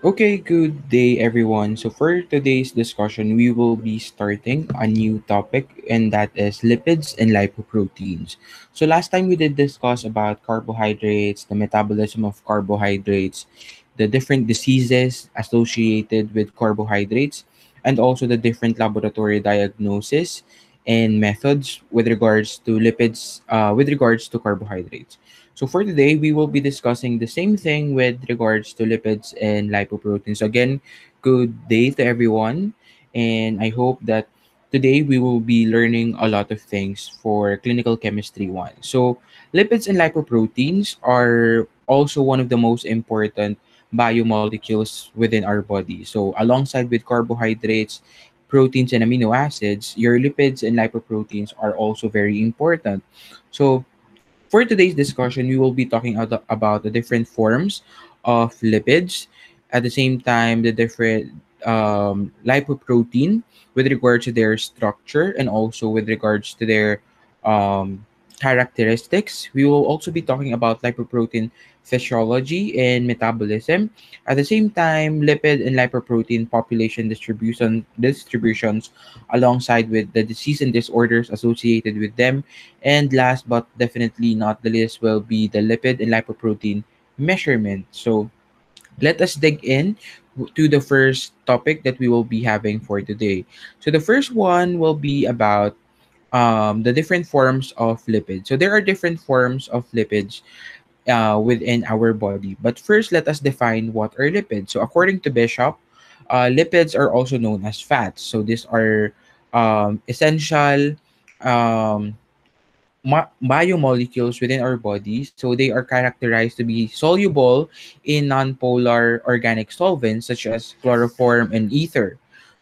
Okay, good day everyone. So for today's discussion, we will be starting a new topic and that is lipids and lipoproteins. So last time we did discuss about carbohydrates, the metabolism of carbohydrates, the different diseases associated with carbohydrates, and also the different laboratory diagnosis and methods with regards to lipids, uh, with regards to carbohydrates. So for today, we will be discussing the same thing with regards to lipids and lipoproteins. So again, good day to everyone. And I hope that today we will be learning a lot of things for clinical chemistry one. So lipids and lipoproteins are also one of the most important biomolecules within our body. So alongside with carbohydrates, proteins and amino acids, your lipids and lipoproteins are also very important. So for today's discussion, we will be talking about the different forms of lipids, at the same time, the different um, lipoprotein with regards to their structure and also with regards to their um, characteristics. We will also be talking about lipoprotein physiology and metabolism. At the same time, lipid and lipoprotein population distribution distributions alongside with the disease and disorders associated with them and last but definitely not the least will be the lipid and lipoprotein measurement. So let us dig in to the first topic that we will be having for today. So the first one will be about um, the different forms of lipids. So there are different forms of lipids uh, within our body. But first, let us define what are lipids. So according to Bishop, uh, lipids are also known as fats. So these are um, essential um, biomolecules within our bodies. So they are characterized to be soluble in nonpolar organic solvents such as chloroform and ether,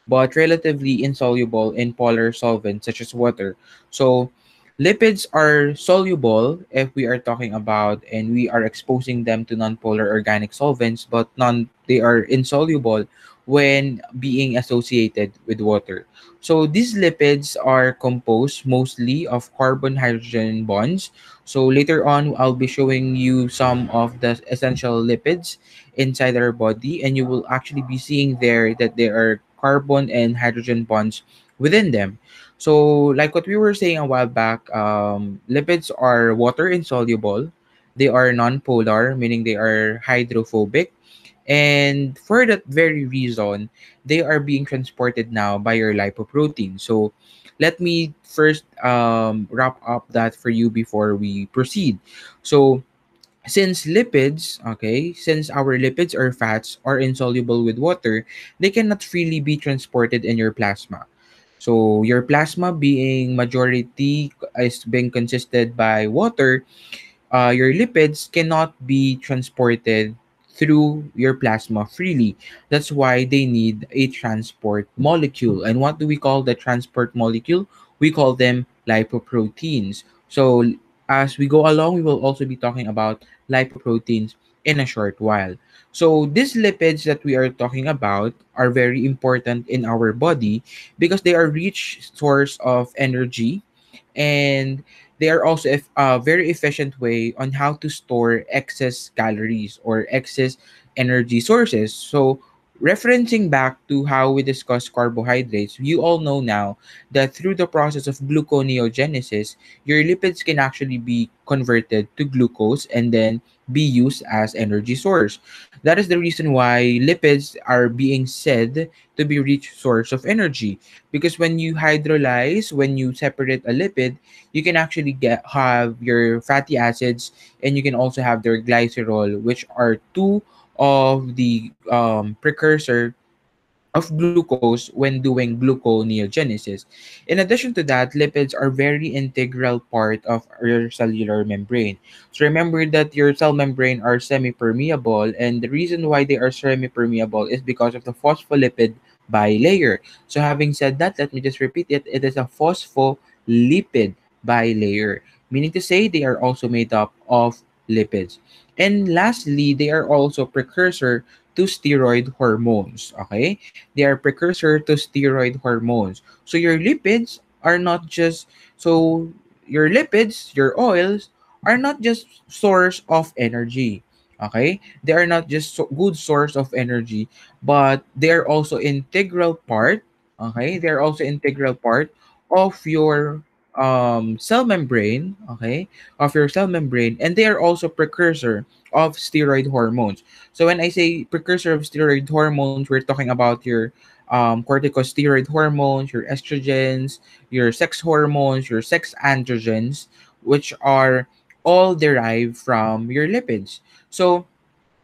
but relatively insoluble in polar solvents such as water. So lipids are soluble if we are talking about and we are exposing them to nonpolar organic solvents, but non they are insoluble when being associated with water. So these lipids are composed mostly of carbon hydrogen bonds. So later on, I'll be showing you some of the essential lipids inside our body, and you will actually be seeing there that there are carbon and hydrogen bonds within them. So, like what we were saying a while back, um, lipids are water insoluble. They are non-polar, meaning they are hydrophobic and for that very reason, they are being transported now by your lipoprotein. So let me first um, wrap up that for you before we proceed. So since lipids, okay, since our lipids or fats are insoluble with water, they cannot freely be transported in your plasma. So your plasma being majority is being consisted by water, uh, your lipids cannot be transported through your plasma freely. That's why they need a transport molecule. And what do we call the transport molecule? We call them lipoproteins. So as we go along, we will also be talking about lipoproteins in a short while. So these lipids that we are talking about are very important in our body because they are rich source of energy and they are also a a uh, very efficient way on how to store excess calories or excess energy sources. So, referencing back to how we discussed carbohydrates, you all know now that through the process of gluconeogenesis, your lipids can actually be converted to glucose and then be used as energy source. That is the reason why lipids are being said to be rich source of energy. Because when you hydrolyze, when you separate a lipid, you can actually get have your fatty acids and you can also have their glycerol which are two of the um, precursor of glucose when doing gluconeogenesis. In addition to that, lipids are very integral part of your cellular membrane. So remember that your cell membrane are semi-permeable and the reason why they are semi-permeable is because of the phospholipid bilayer. So having said that, let me just repeat it. It is a phospholipid bilayer, meaning to say they are also made up of lipids. And lastly, they are also precursor to steroid hormones. Okay? They are precursor to steroid hormones. So your lipids are not just so your lipids, your oils are not just source of energy. Okay? They are not just so good source of energy, but they're also integral part, okay? They're also integral part of your um, cell membrane, okay? Of your cell membrane, and they are also precursor of steroid hormones. So when I say precursor of steroid hormones, we're talking about your um, corticosteroid hormones, your estrogens, your sex hormones, your sex androgens, which are all derived from your lipids. So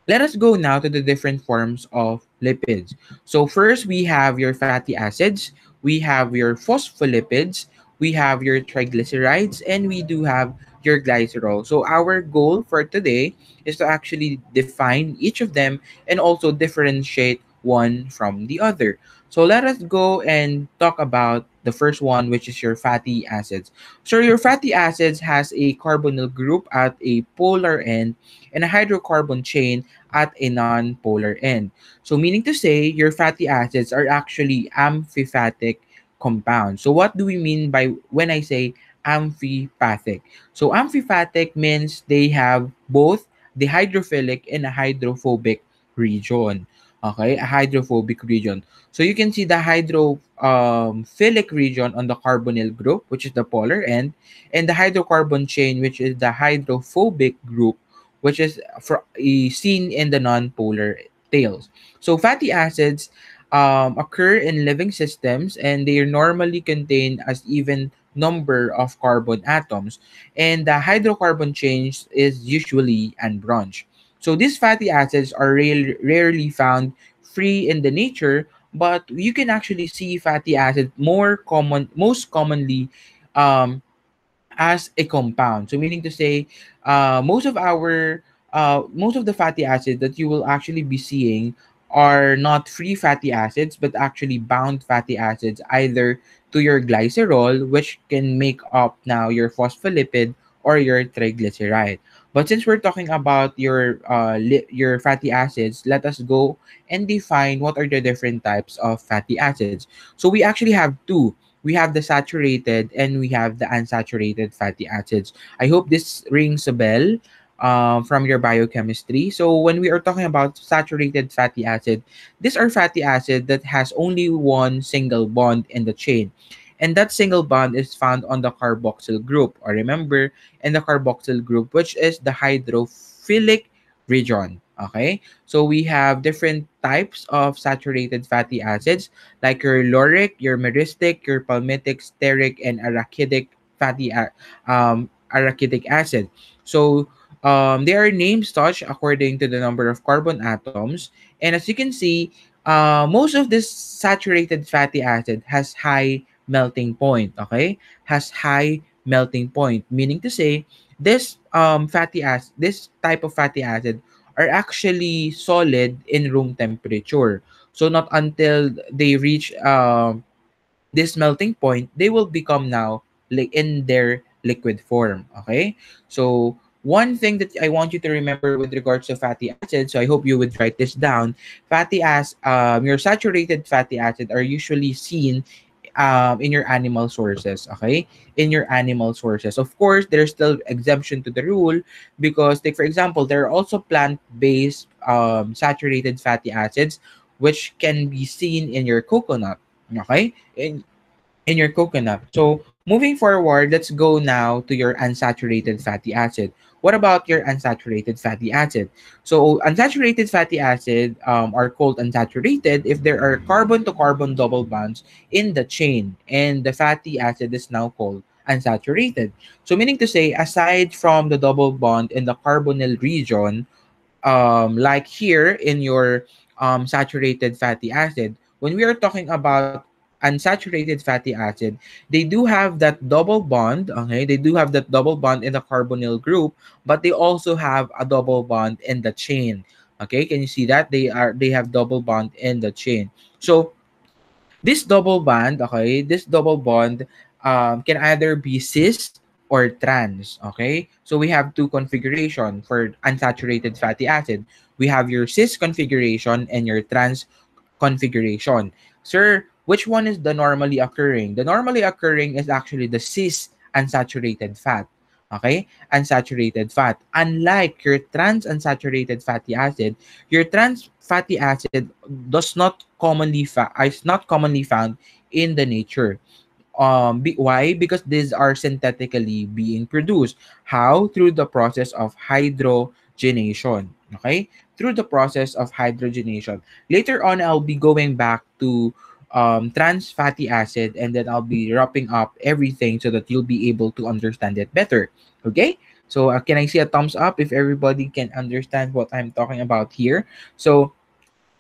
let us go now to the different forms of lipids. So first we have your fatty acids, we have your phospholipids, we have your triglycerides, and we do have your glycerol. So our goal for today is to actually define each of them and also differentiate one from the other. So let us go and talk about the first one, which is your fatty acids. So your fatty acids has a carbonyl group at a polar end and a hydrocarbon chain at a non-polar end. So meaning to say, your fatty acids are actually amphipathic compounds. So what do we mean by when I say amphipathic? So amphipathic means they have both the hydrophilic and a hydrophobic region. Okay, a hydrophobic region. So you can see the hydrophilic um, region on the carbonyl group, which is the polar end, and the hydrocarbon chain, which is the hydrophobic group, which is for, seen in the non-polar tails. So fatty acids um, occur in living systems and they are normally contain as even number of carbon atoms and the hydrocarbon chain is usually unbranched. So these fatty acids are rare, rarely found free in the nature, but you can actually see fatty acid more common, most commonly um, as a compound. So meaning to say, uh, most of our uh, most of the fatty acids that you will actually be seeing are not free fatty acids, but actually bound fatty acids, either to your glycerol, which can make up now your phospholipid or your triglyceride. But since we're talking about your uh, li- your fatty acids, let us go and define what are the different types of fatty acids. So we actually have two. We have the saturated and we have the unsaturated fatty acids. I hope this rings a bell um, from your biochemistry. So when we are talking about saturated fatty acid, these are fatty acid that has only one single bond in the chain. And that single bond is found on the carboxyl group, or remember, in the carboxyl group, which is the hydrophilic region. Okay, so we have different types of saturated fatty acids like your lauric, your myristic, your palmitic, stearic, and arachidic fatty um, arachidic acid. So um, they are named such according to the number of carbon atoms. And as you can see, uh, most of this saturated fatty acid has high melting point, okay? Has high melting point, meaning to say this um, fatty acid, this type of fatty acid are actually solid in room temperature. So not until they reach um, this melting point, they will become now like in their liquid form, okay? So one thing that I want you to remember with regards to fatty acids, so I hope you would write this down. Fatty acid, um, your saturated fatty acid are usually seen um, in your animal sources, okay? In your animal sources. Of course, there's still exemption to the rule because, for example, there are also plant-based um, saturated fatty acids which can be seen in your coconut, okay? In, in your coconut. So moving forward, let's go now to your unsaturated fatty acid. What about your unsaturated fatty acid? So unsaturated fatty acid um, are called unsaturated if there are carbon-to-carbon double bonds in the chain, and the fatty acid is now called unsaturated. So meaning to say, aside from the double bond in the carbonyl region, um, like here in your um, saturated fatty acid, when we are talking about unsaturated fatty acid, they do have that double bond, okay? They do have that double bond in the carbonyl group, but they also have a double bond in the chain. Okay, can you see that? They are they have double bond in the chain. So this double bond, okay, this double bond um, can either be cis or trans. Okay, so we have two configuration for unsaturated fatty acid. We have your cis configuration and your trans configuration. Sir, which one is the normally occurring? The normally occurring is actually the cis unsaturated fat. Okay? Unsaturated fat. Unlike your trans unsaturated fatty acid, your trans fatty acid does not commonly fa- is not commonly found in the nature. Um, be, why? Because these are synthetically being produced. How? Through the process of hydrogenation. Okay? Through the process of hydrogenation. Later on, I'll be going back to um, trans fatty acid and then I'll be wrapping up everything so that you'll be able to understand it better. Okay? So, uh, can I see a thumbs up if everybody can understand what I'm talking about here? So,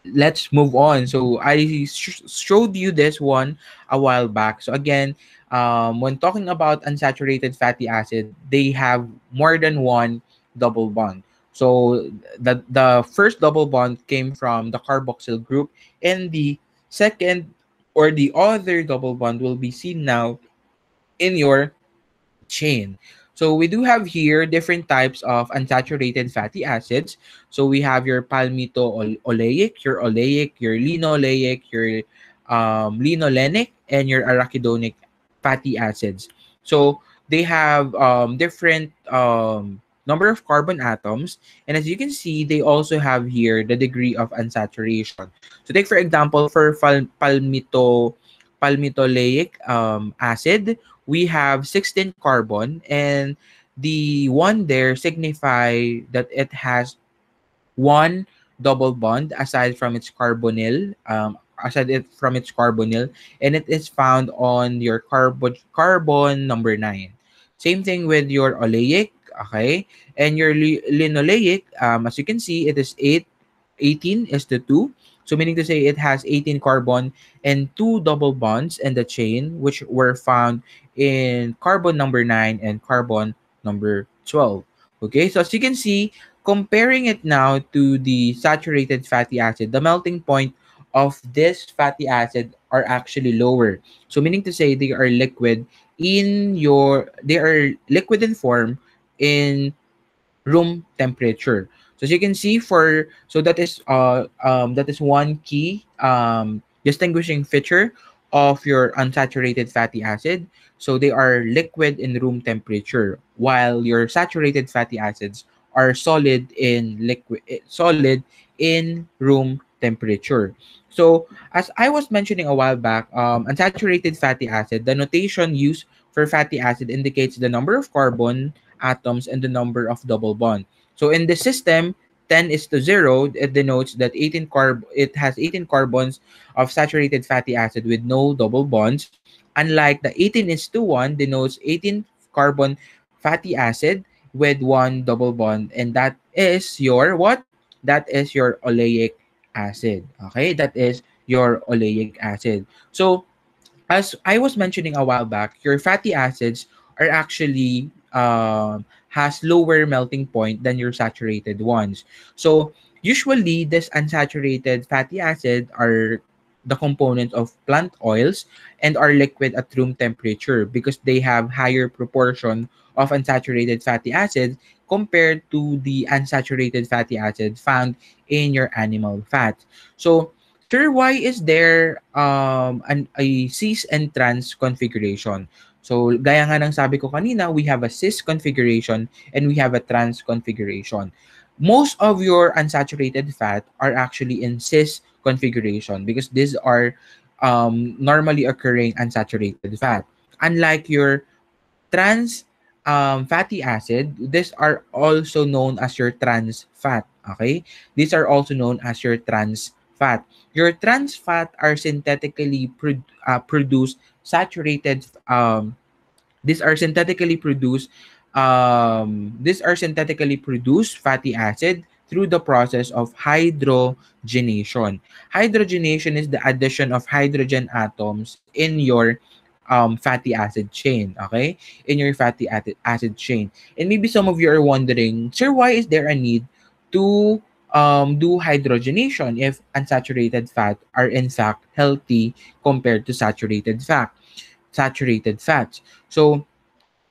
let's move on. So I sh- showed you this one a while back. So again, um, when talking about unsaturated fatty acid, they have more than one double bond. So the the first double bond came from the carboxyl group, and the second or the other double bond will be seen now in your chain. So we do have here different types of unsaturated fatty acids. So we have your palmito oleic, your oleic, your linoleic, your um, linolenic, and your arachidonic fatty acids. So they have um, different um, number of carbon atoms. And as you can see, they also have here the degree of unsaturation. So take for example, for pal- palmito palmitoleic um, acid, we have 16 carbon and the one there signify that it has one double bond aside from its carbonyl um, aside it from its carbonyl and it is found on your carbon carbon number 9 same thing with your oleic okay and your linoleic um, as you can see it is 8 18 is the 2 so meaning to say it has 18 carbon and two double bonds in the chain which were found in carbon number 9 and carbon number 12. Okay, so as you can see, comparing it now to the saturated fatty acid, the melting point of this fatty acid are actually lower. So meaning to say they are liquid in your they are liquid in form in room temperature. So as you can see for so that is uh um that is one key um distinguishing feature of your unsaturated fatty acid. So they are liquid in room temperature while your saturated fatty acids are solid in liquid eh, solid in room temperature. So as I was mentioning a while back, um, unsaturated fatty acid, the notation used for fatty acid indicates the number of carbon atoms and the number of double bond. So in the system, 10 is to 0, it denotes that 18 carb it has 18 carbons of saturated fatty acid with no double bonds. Unlike the 18 is to 1 denotes 18 carbon fatty acid with one double bond and that is your what? That is your oleic acid. Okay? That is your oleic acid. So as I was mentioning a while back, your fatty acids are actually um, has lower melting point than your saturated ones. So usually, this unsaturated fatty acid are the component of plant oils and are liquid at room temperature because they have higher proportion of unsaturated fatty acids compared to the unsaturated fatty acid found in your animal fat. So Sir, why is there um an a cis and trans configuration? So gaya nga ng sabi ko kanina, we have a cis configuration and we have a trans configuration. Most of your unsaturated fat are actually in cis configuration because these are um, normally occurring unsaturated fat. Unlike your trans um, fatty acid, these are also known as your trans fat. Okay? These are also known as your trans fat. Your trans fat are synthetically pro- uh, produced saturated um, these are synthetically produced um, these are synthetically produced fatty acid through the process of hydrogenation. Hydrogenation is the addition of hydrogen atoms in your um, fatty acid chain, okay? In your fatty acid chain. And maybe some of you are wondering, sir, why is there a need to um, do hydrogenation if unsaturated fat are in fact healthy compared to saturated fat? Saturated fats. So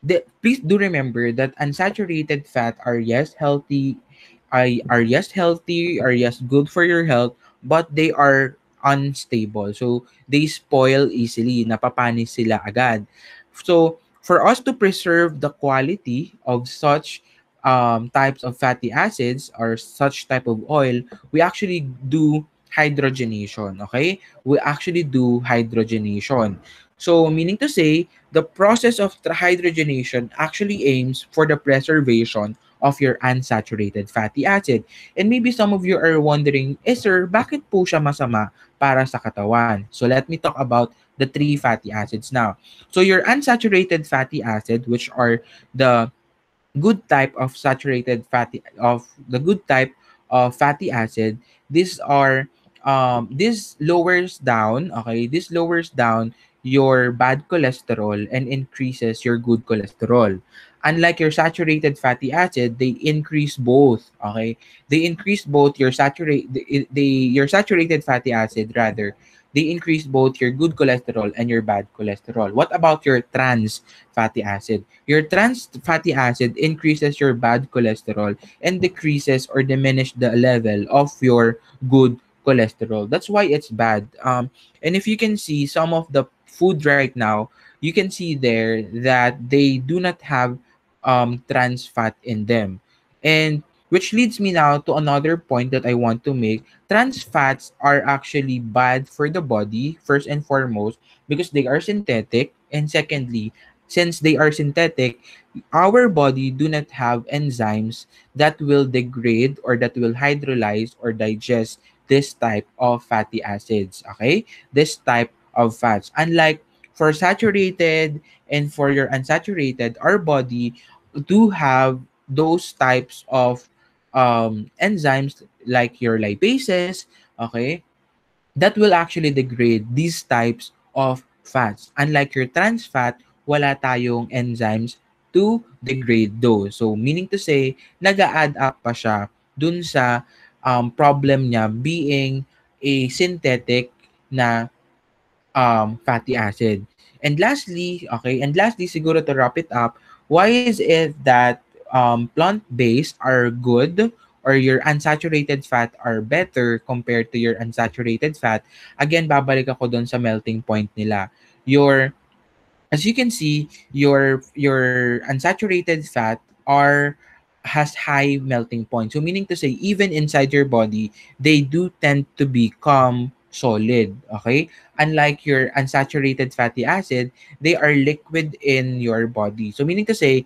the, please do remember that unsaturated fat are yes healthy, are, are yes healthy, are yes good for your health, but they are unstable. So they spoil easily, napapanis sila agad. So for us to preserve the quality of such um, types of fatty acids or such type of oil, we actually do hydrogenation. Okay, we actually do hydrogenation. So, meaning to say, the process of hydrogenation actually aims for the preservation of your unsaturated fatty acid. And maybe some of you are wondering, eh sir, bakit po siya masama para sa katawan? So let me talk about the three fatty acids now. So your unsaturated fatty acid, which are the good type of saturated fatty of the good type of fatty acid, these are um this lowers down, okay? This lowers down your bad cholesterol and increases your good cholesterol. Unlike your saturated fatty acid, they increase both. Okay, they increase both your saturate the, the your saturated fatty acid rather. They increase both your good cholesterol and your bad cholesterol. What about your trans fatty acid? Your trans fatty acid increases your bad cholesterol and decreases or diminish the level of your good cholesterol. That's why it's bad. Um, and if you can see some of the food right now, you can see there that they do not have um, trans fat in them. And which leads me now to another point that I want to make. Trans fats are actually bad for the body, first and foremost, because they are synthetic. And secondly, since they are synthetic, our body do not have enzymes that will degrade or that will hydrolyze or digest this type of fatty acids. Okay? This type of fats. Unlike for saturated and for your unsaturated, our body do have those types of um, enzymes like your lipases, okay, that will actually degrade these types of fats. Unlike your trans fat, wala tayong enzymes to degrade those. So, meaning to say, nag-add up pa siya dun sa um, problem niya being a synthetic na um, fatty acid. And lastly, okay, and lastly, siguro to wrap it up, why is it that um, plant-based are good or your unsaturated fat are better compared to your unsaturated fat? Again, babalik ako doon sa melting point nila. Your, as you can see, your your unsaturated fat are has high melting point. So meaning to say, even inside your body, they do tend to become solid. Okay? Unlike your unsaturated fatty acid, they are liquid in your body. So meaning to say,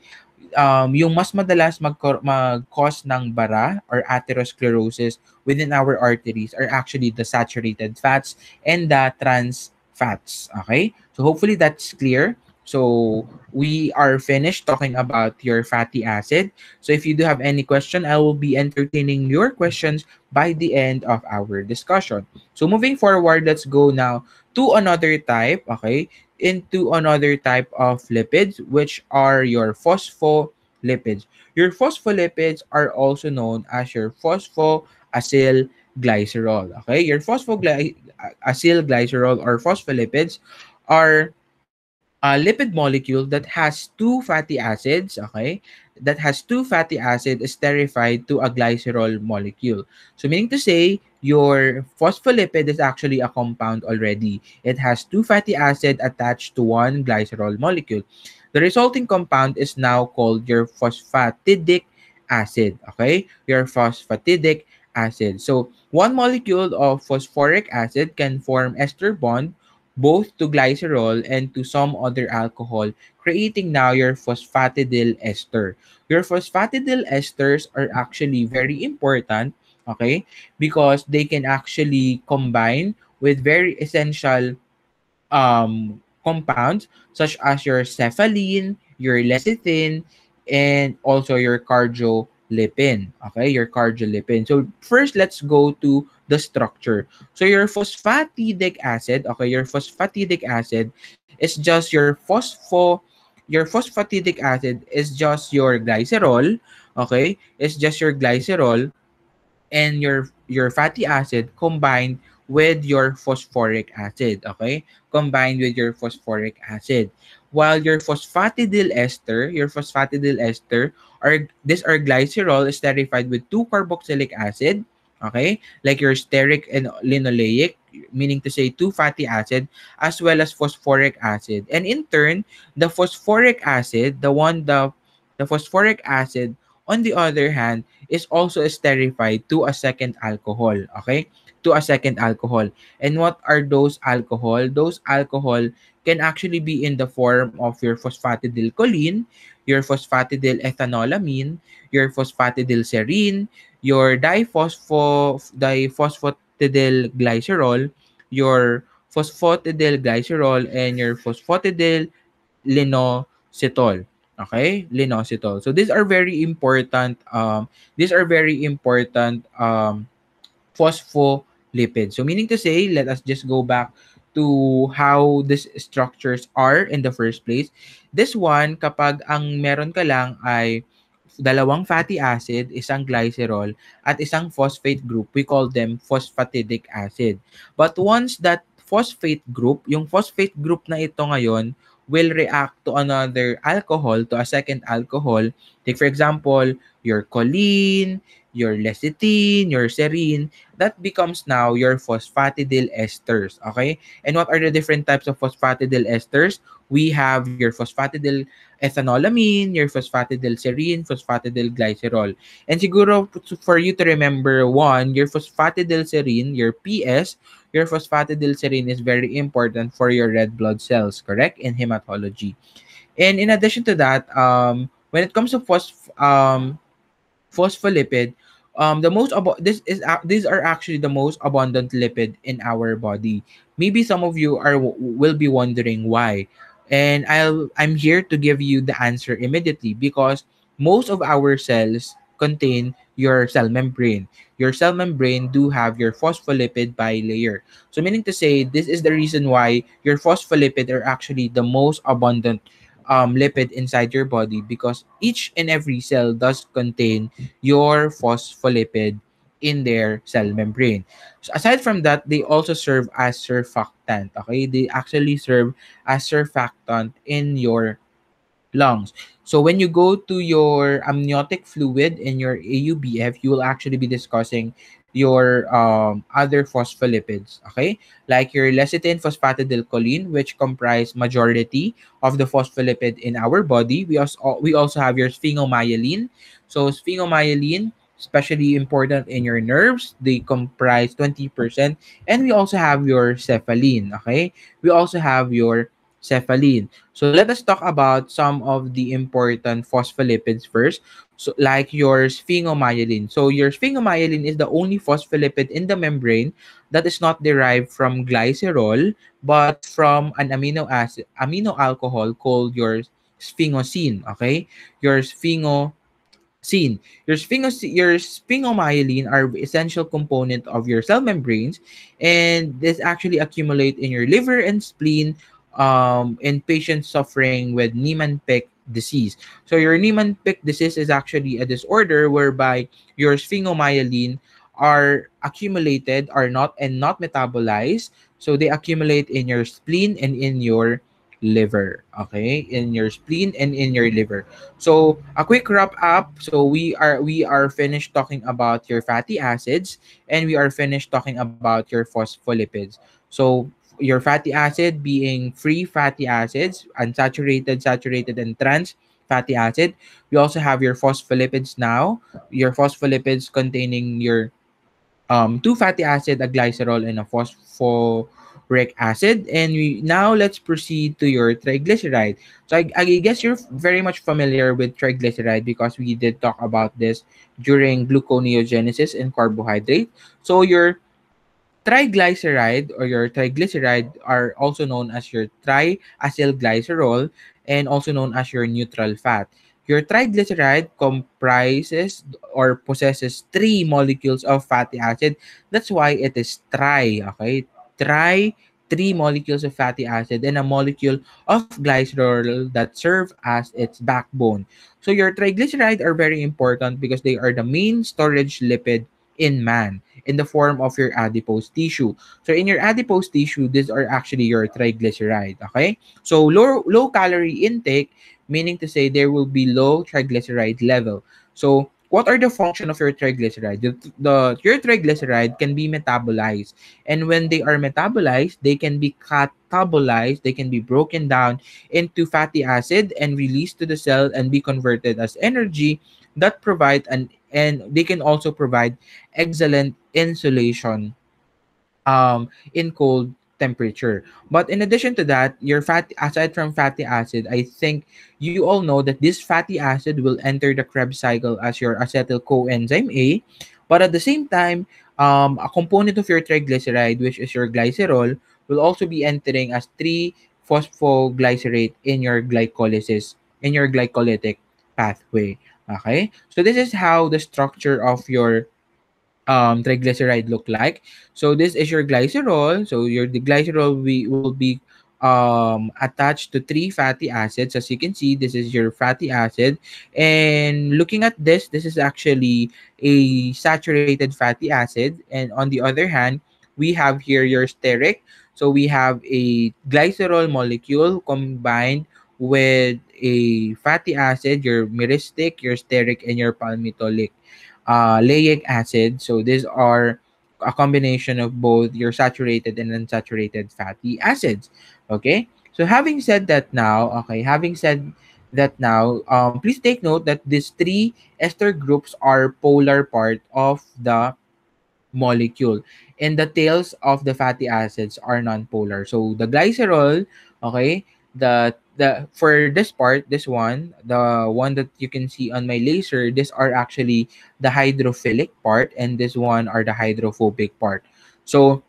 um, yung mas madalas mag- mag-cause ng bara or atherosclerosis within our arteries are actually the saturated fats and the trans fats. Okay? So hopefully that's clear. So we are finished talking about your fatty acid. So if you do have any question, I will be entertaining your questions by the end of our discussion. So moving forward, let's go now to another type, okay? Into another type of lipids, which are your phospholipids. Your phospholipids are also known as your phosphoacylglycerol, okay? Your phosphoacylglycerol or phospholipids are a lipid molecule that has two fatty acids, okay, that has two fatty acids esterified to a glycerol molecule. So meaning to say, your phospholipid is actually a compound already. It has two fatty acids attached to one glycerol molecule. The resulting compound is now called your phosphatidic acid, okay? Your phosphatidic acid. So one molecule of phosphoric acid can form ester bond both to glycerol and to some other alcohol, creating now your phosphatidyl ester. Your phosphatidyl esters are actually very important, okay, because they can actually combine with very essential um, compounds such as your cephalin, your lecithin, and also your cardio lipin. Okay, your cardiolipin. So first, let's go to the structure. So your phosphatidic acid, okay, your phosphatidic acid is just your phospho, your phosphatidic acid is just your glycerol, okay, it's just your glycerol and your your fatty acid combined with your phosphoric acid, okay? Combined with your phosphoric acid. While your phosphatidyl ester, your phosphatidyl ester, are this are glycerol is esterified with 2 carboxylic acid, okay? Like your stearic and linoleic, meaning to say two fatty acid as well as phosphoric acid. And in turn, the phosphoric acid, the one the the phosphoric acid on the other hand is also esterified to a second alcohol, okay? To a second alcohol. And what are those alcohol? Those alcohol can actually be in the form of your phosphatidylcholine, your phosphatidylethanolamine, your phosphatidylserine, your diphospho diphosphatidylglycerol, your phosphatidylglycerol, and your phosphatidyl phosphatidylinositol. Okay, linositol. So these are very important. Um, these are very important um, phospholipids. So meaning to say, let us just go back to how these structures are in the first place. This one, kapag ang meron ka lang ay dalawang fatty acid, isang glycerol, at isang phosphate group, we call them phosphatidic acid. But once that phosphate group, yung phosphate group na ito ngayon, will react to another alcohol, to a second alcohol. Take for example, your choline, your lecithin, your serine, that becomes now your phosphatidyl esters, okay? And what are the different types of phosphatidyl esters? We have your phosphatidyl ethanolamine, your phosphatidyl serine, phosphatidyl glycerol. And siguro for you to remember one, your phosphatidyl serine, your PS, your phosphatidyl serine is very important for your red blood cells, correct? In hematology. And in addition to that, um, when it comes to phosph- um, phospholipid, um, the most about this is uh, these are actually the most abundant lipid in our body. Maybe some of you are will be wondering why, and I'll I'm here to give you the answer immediately because most of our cells contain your cell membrane. Your cell membrane do have your phospholipid bilayer. So meaning to say, this is the reason why your phospholipid are actually the most abundant um, lipid inside your body because each and every cell does contain your phospholipid in their cell membrane. So aside from that, they also serve as surfactant. Okay, they actually serve as surfactant in your lungs. So when you go to your amniotic fluid in your AUBF, you will actually be discussing your um, other phospholipids, okay? Like your lecithin phosphatidylcholine, which comprise majority of the phospholipid in our body. We also we also have your sphingomyelin. So sphingomyelin, especially important in your nerves, they comprise 20%. And we also have your cephalin, okay? We also have your cephalin. So let us talk about some of the important phospholipids first. So like your sphingomyelin. So your sphingomyelin is the only phospholipid in the membrane that is not derived from glycerol but from an amino acid amino alcohol called your sphingosine, okay? Your sphingo seen. Your, sphingos- your sphingomyelin are essential component of your cell membranes and this actually accumulate in your liver and spleen um, in patients suffering with Niemann-Pick disease. So your Niemann-Pick disease is actually a disorder whereby your sphingomyelin are accumulated are not and not metabolized. So they accumulate in your spleen and in your liver. Okay, in your spleen and in your liver. So a quick wrap up. So we are we are finished talking about your fatty acids and we are finished talking about your phospholipids. So your fatty acid being free fatty acids, unsaturated, saturated, and trans fatty acid. We also have your phospholipids now. Your phospholipids containing your um, two fatty acid, a glycerol, and a phosphoric acid. And we now let's proceed to your triglyceride. So I, I guess you're very much familiar with triglyceride because we did talk about this during gluconeogenesis and carbohydrate. So your triglyceride or your triglyceride are also known as your triacylglycerol and also known as your neutral fat. Your triglyceride comprises or possesses three molecules of fatty acid. That's why it is tri, okay? Tri, three molecules of fatty acid and a molecule of glycerol that serve as its backbone. So your triglyceride are very important because they are the main storage lipid in man in the form of your adipose tissue. So in your adipose tissue, these are actually your triglyceride, okay? So low, low calorie intake, meaning to say there will be low triglyceride level. So what are the function of your triglyceride? The, the your triglyceride can be metabolized, and when they are metabolized, they can be catabolized. They can be broken down into fatty acid and released to the cell and be converted as energy that provide an and they can also provide excellent insulation um, in cold temperature. But in addition to that, your fat aside from fatty acid, I think you all know that this fatty acid will enter the Krebs cycle as your acetyl coenzyme A. But at the same time, um, a component of your triglyceride, which is your glycerol, will also be entering as 3 phosphoglycerate in your glycolysis in your glycolytic pathway. Okay? So this is how the structure of your um, triglyceride look like. So this is your glycerol. So your the glycerol we will be um, attached to three fatty acids. As you can see, this is your fatty acid. And looking at this, this is actually a saturated fatty acid. And on the other hand, we have here your stearic. So we have a glycerol molecule combined with a fatty acid, your myristic, your stearic, and your palmitoleic uh, leic acid. So these are a combination of both your saturated and unsaturated fatty acids. Okay. So having said that now, okay, having said that now, um, please take note that these three ester groups are polar part of the molecule and the tails of the fatty acids are non-polar. So the glycerol, okay, the the for this part, this one, the one that you can see on my laser, these are actually the hydrophilic part, and this one are the hydrophobic part. So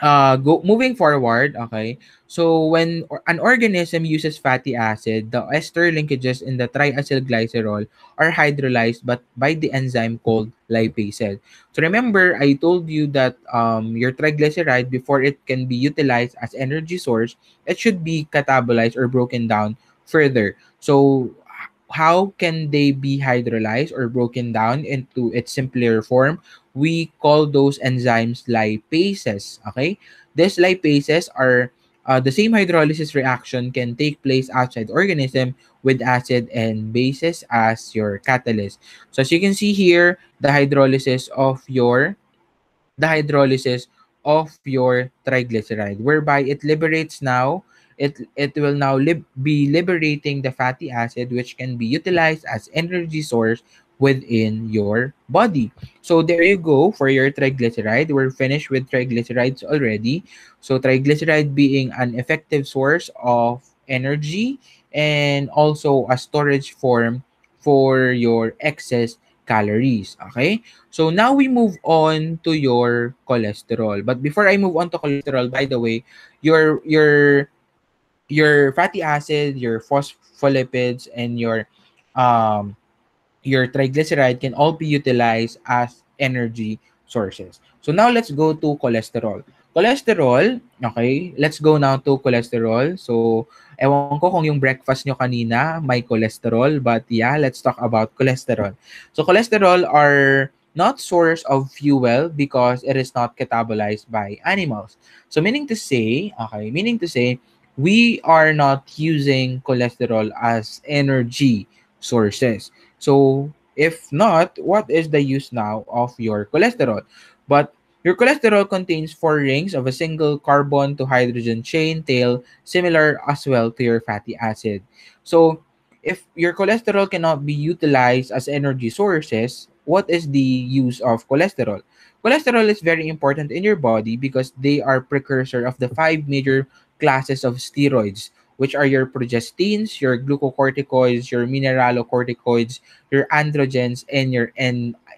uh go moving forward okay? So when an organism uses fatty acid the ester linkages in the triacylglycerol are hydrolyzed but by the enzyme called lipase. So remember i told you that um your triglyceride before it can be utilized as energy source it should be catabolized or broken down further. So how can they be hydrolyzed or broken down into its simpler form? We call those enzymes lipases. Okay, these lipases are uh, the same hydrolysis reaction can take place outside organism with acid and bases as your catalyst. So as you can see here, the hydrolysis of your the hydrolysis of your triglyceride, whereby it liberates now it it will now lib- be liberating the fatty acid which can be utilized as energy source within your body. So there you go for your triglyceride. We're finished with triglycerides already. So triglyceride being an effective source of energy and also a storage form for your excess calories. Okay? So now we move on to your cholesterol. But before I move on to cholesterol, by the way, your your your fatty acid, your phospholipids, and your um, your triglyceride can all be utilized as energy sources. So now let's go to cholesterol. Cholesterol, okay, let's go now to cholesterol. So, ewan ko kung yung breakfast nyo kanina may cholesterol, but yeah, let's talk about cholesterol. So, cholesterol are not source of fuel because it is not catabolized by animals. So, meaning to say, okay, meaning to say, we are not using cholesterol as energy sources. So, if not, what is the use now of your cholesterol? But your cholesterol contains four rings of a single carbon to hydrogen chain tail, similar as well to your fatty acid. So, if your cholesterol cannot be utilized as energy sources, what is the use of cholesterol? Cholesterol is very important in your body because they are precursor of the five major classes of steroids, which are your progestins, your glucocorticoids, your mineralocorticoids, your androgens, and your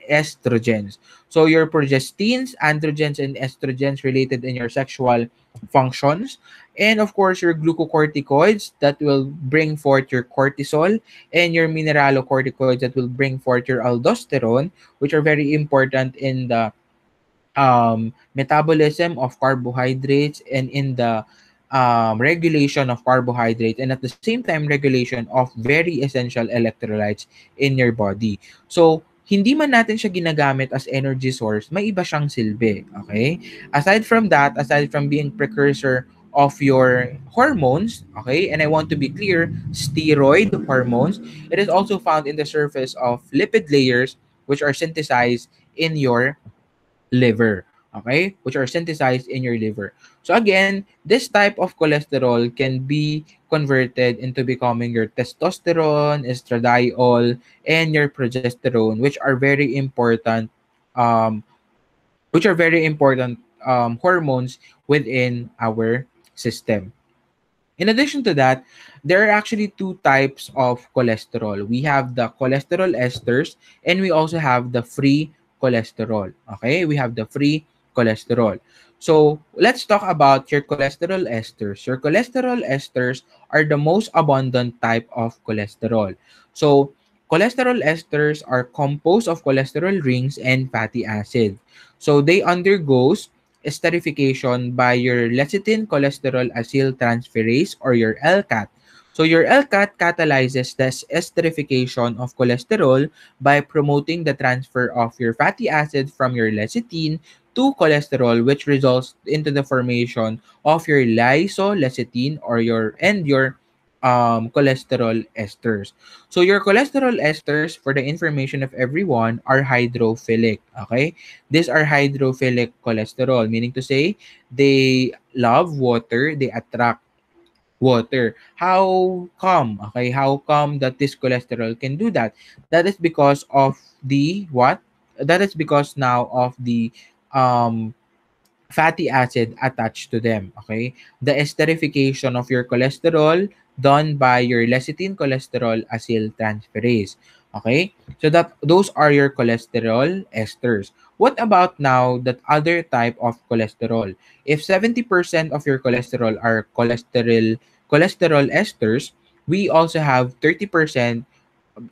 estrogens. So your progestins, androgens, and estrogens related in your sexual functions. And of course, your glucocorticoids that will bring forth your cortisol and your mineralocorticoids that will bring forth your aldosterone, which are very important in the um, metabolism of carbohydrates and in the um, regulation of carbohydrates and at the same time regulation of very essential electrolytes in your body. So, hindi man natin siya ginagamit as energy source, may iba siyang silbi, okay? Aside from that, aside from being precursor of your hormones, okay? And I want to be clear, steroid hormones. It is also found in the surface of lipid layers which are synthesized in your liver, okay? Which are synthesized in your liver. So again, this type of cholesterol can be converted into becoming your testosterone, estradiol, and your progesterone, which are very important um, which are very important um, hormones within our system. In addition to that, there are actually two types of cholesterol. We have the cholesterol esters and we also have the free cholesterol. Okay, we have the free cholesterol. So let's talk about your cholesterol esters. Your cholesterol esters are the most abundant type of cholesterol. So cholesterol esters are composed of cholesterol rings and fatty acid. So they undergoes esterification by your lecithin cholesterol acyl transferase or your LCAT. So your LCAT catalyzes this esterification of cholesterol by promoting the transfer of your fatty acid from your lecithin to cholesterol which results into the formation of your lysolecithin or your and your um, cholesterol esters. So your cholesterol esters, for the information of everyone, are hydrophilic. Okay, these are hydrophilic cholesterol, meaning to say they love water, they attract water. How come? Okay, how come that this cholesterol can do that? That is because of the what? That is because now of the um fatty acid attached to them. Okay, the esterification of your cholesterol done by your lecithin cholesterol acyl transferase. Okay? So that those are your cholesterol esters. What about now that other type of cholesterol? If 70% of your cholesterol are cholesterol cholesterol esters, we also have 30%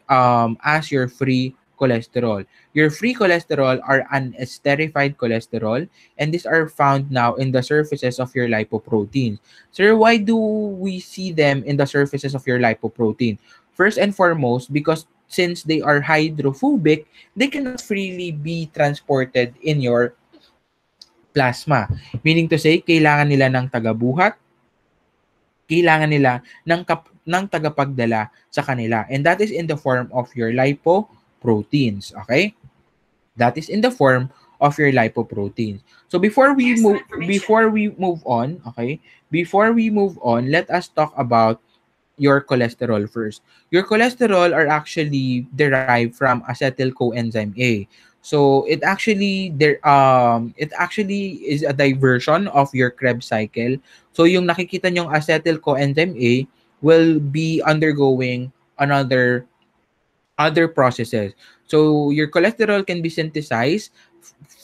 um, as your free cholesterol. Your free cholesterol are unesterified cholesterol and these are found now in the surfaces of your lipoproteins. Sir, why do we see them in the surfaces of your lipoprotein? First and foremost, because since they are hydrophobic, they cannot freely be transported in your plasma. Meaning to say, kailangan nila ng tagabuhat, kailangan nila ng, kap- ng tagapagdala sa kanila. And that is in the form of your lipo proteins. Okay? That is in the form of your lipoproteins. So before we move before we move on, okay? Before we move on, let us talk about your cholesterol first. Your cholesterol are actually derived from acetyl coenzyme A. So it actually there um it actually is a diversion of your Krebs cycle. So yung nakikita nyong acetyl coenzyme A will be undergoing another other processes. So your cholesterol can be synthesized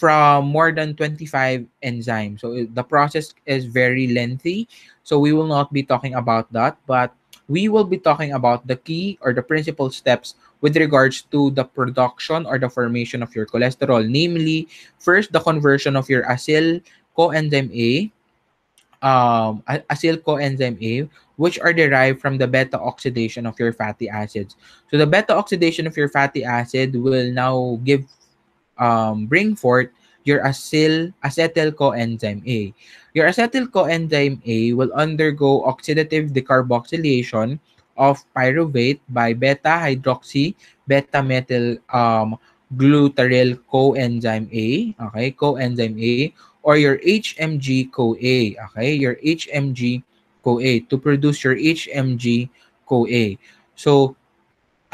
from more than 25 enzymes. So the process is very lengthy. So we will not be talking about that, but we will be talking about the key or the principal steps with regards to the production or the formation of your cholesterol. Namely, first, the conversion of your acyl coenzyme A um, acyl coenzyme A, which are derived from the beta oxidation of your fatty acids. So the beta oxidation of your fatty acid will now give, um, bring forth your acyl acetyl coenzyme A. Your acetyl coenzyme A will undergo oxidative decarboxylation of pyruvate by beta hydroxy beta methyl um, glutaryl coenzyme A, okay, coenzyme A or your HMG CoA, okay? Your HMG CoA to produce your HMG CoA. So,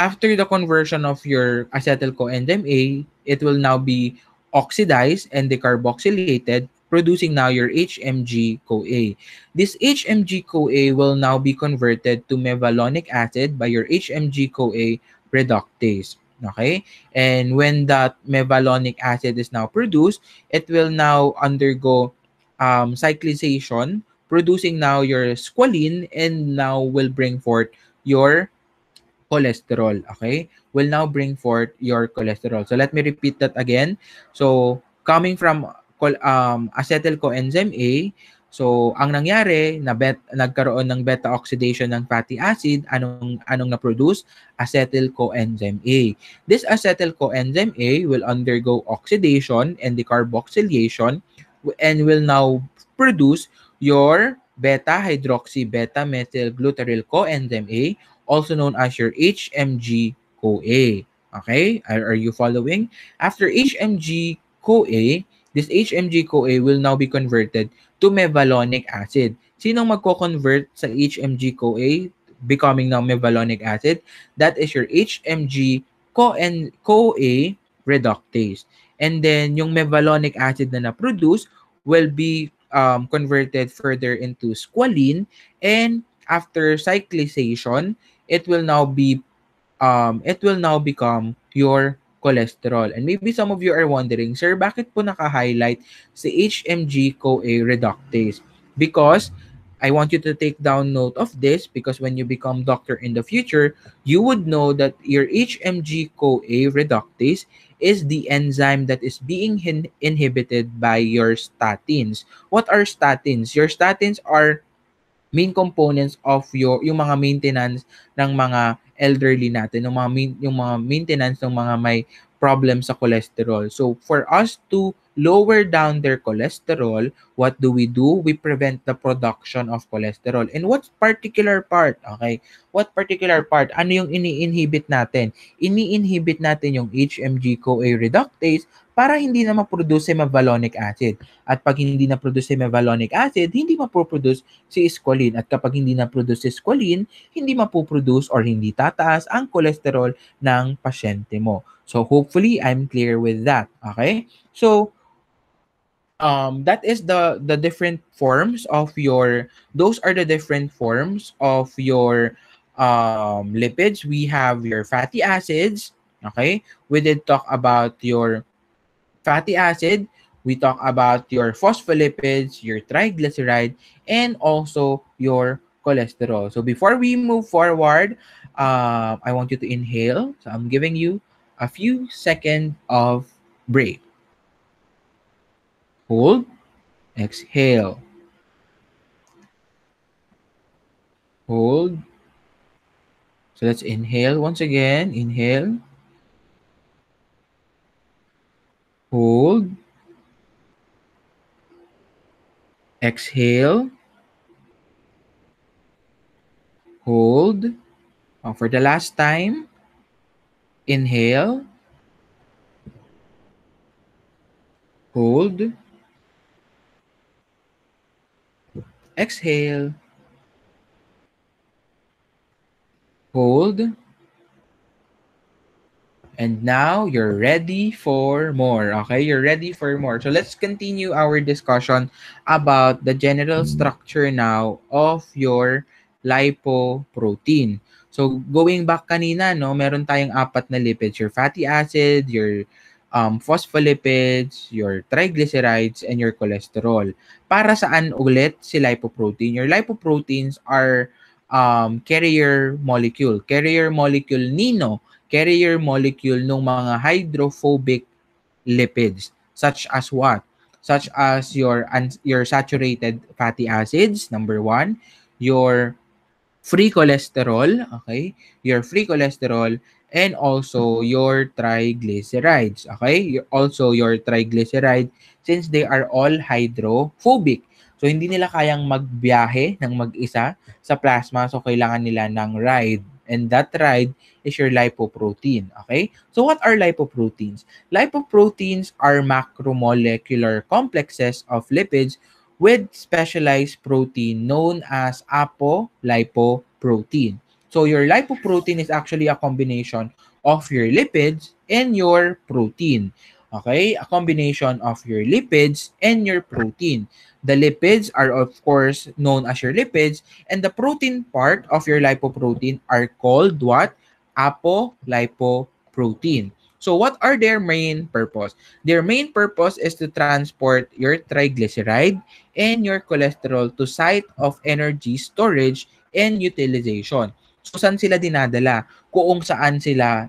after the conversion of your acetyl coenzyme A, it will now be oxidized and decarboxylated, producing now your HMG CoA. This HMG CoA will now be converted to mevalonic acid by your HMG CoA reductase. Okay? And when that mevalonic acid is now produced, it will now undergo um, cyclization, producing now your squalene and now will bring forth your cholesterol. Okay? Will now bring forth your cholesterol. So let me repeat that again. So coming from um, acetyl coenzyme A, So, ang nangyari, na bet, nagkaroon ng beta oxidation ng fatty acid, anong anong na-produce? Acetyl coenzyme A. This acetyl coenzyme A will undergo oxidation and decarboxylation and will now produce your beta-hydroxy beta-methyl glutaryl coenzyme A, also known as your HMG-CoA. Okay? Are, are you following? After HMG-CoA, this HMG-CoA will now be converted to mevalonic acid. Sinong magko-convert sa HMG-CoA becoming now mevalonic acid? That is your HMG-CoA reductase. And then yung mevalonic acid na na-produce will be um, converted further into squalene and after cyclization, it will now be um, it will now become your cholesterol. And maybe some of you are wondering, Sir, bakit po naka-highlight si HMG-CoA reductase? Because I want you to take down note of this because when you become doctor in the future, you would know that your HMG-CoA reductase is the enzyme that is being in- inhibited by your statins. What are statins? Your statins are main components of your yung mga maintenance ng mga elderly natin, yung mga yung mga maintenance ng mga may problem sa cholesterol. So for us to lower down their cholesterol, what do we do? We prevent the production of cholesterol. And what particular part? Okay? What particular part? Ano yung ini-inhibit natin? Ini-inhibit natin yung HMG-CoA reductase para hindi na ma-produce mevalonic acid. At pag hindi na produce mevalonic acid, hindi ma-produce si squalene. At kapag hindi na produce si squalene, hindi ma-produce or hindi tataas ang cholesterol ng pasyente mo. So hopefully I'm clear with that. Okay? So um that is the the different forms of your those are the different forms of your um lipids. We have your fatty acids, okay? We did talk about your fatty acid, we talk about your phospholipids, your triglyceride, and also your cholesterol. So before we move forward, uh, I want you to inhale. So I'm giving you a few seconds of break. Hold, exhale. Hold. So let's inhale once again. Inhale. Hold. Exhale. Hold. For the last time, inhale. Hold. Exhale. Hold. And now you're ready for more. Okay, you're ready for more. So let's continue our discussion about the general structure now of your lipoprotein. So going back kanina, no, meron tayong apat na lipids, your fatty acid, your um, phospholipids, your triglycerides, and your cholesterol. Para saan ulit si lipoprotein? Your lipoproteins are um, carrier molecule. Carrier molecule nino carrier molecule ng mga hydrophobic lipids such as what? Such as your your saturated fatty acids, number one, your free cholesterol, okay? Your free cholesterol and also your triglycerides, okay? Also your triglyceride since they are all hydrophobic. So hindi nila kayang magbiyahe ng mag-isa sa plasma so kailangan nila ng ride and that ride is your lipoprotein. Okay? So what are lipoproteins? Lipoproteins are macromolecular complexes of lipids with specialized protein known as apolipoprotein. So your lipoprotein is actually a combination of your lipids and your protein. Okay? A combination of your lipids and your protein. The lipids are of course known as your lipids and the protein part of your lipoprotein are called what? apolipoprotein. So what are their main purpose? Their main purpose is to transport your triglyceride and your cholesterol to site of energy storage and utilization. So saan sila dinadala? Kung saan sila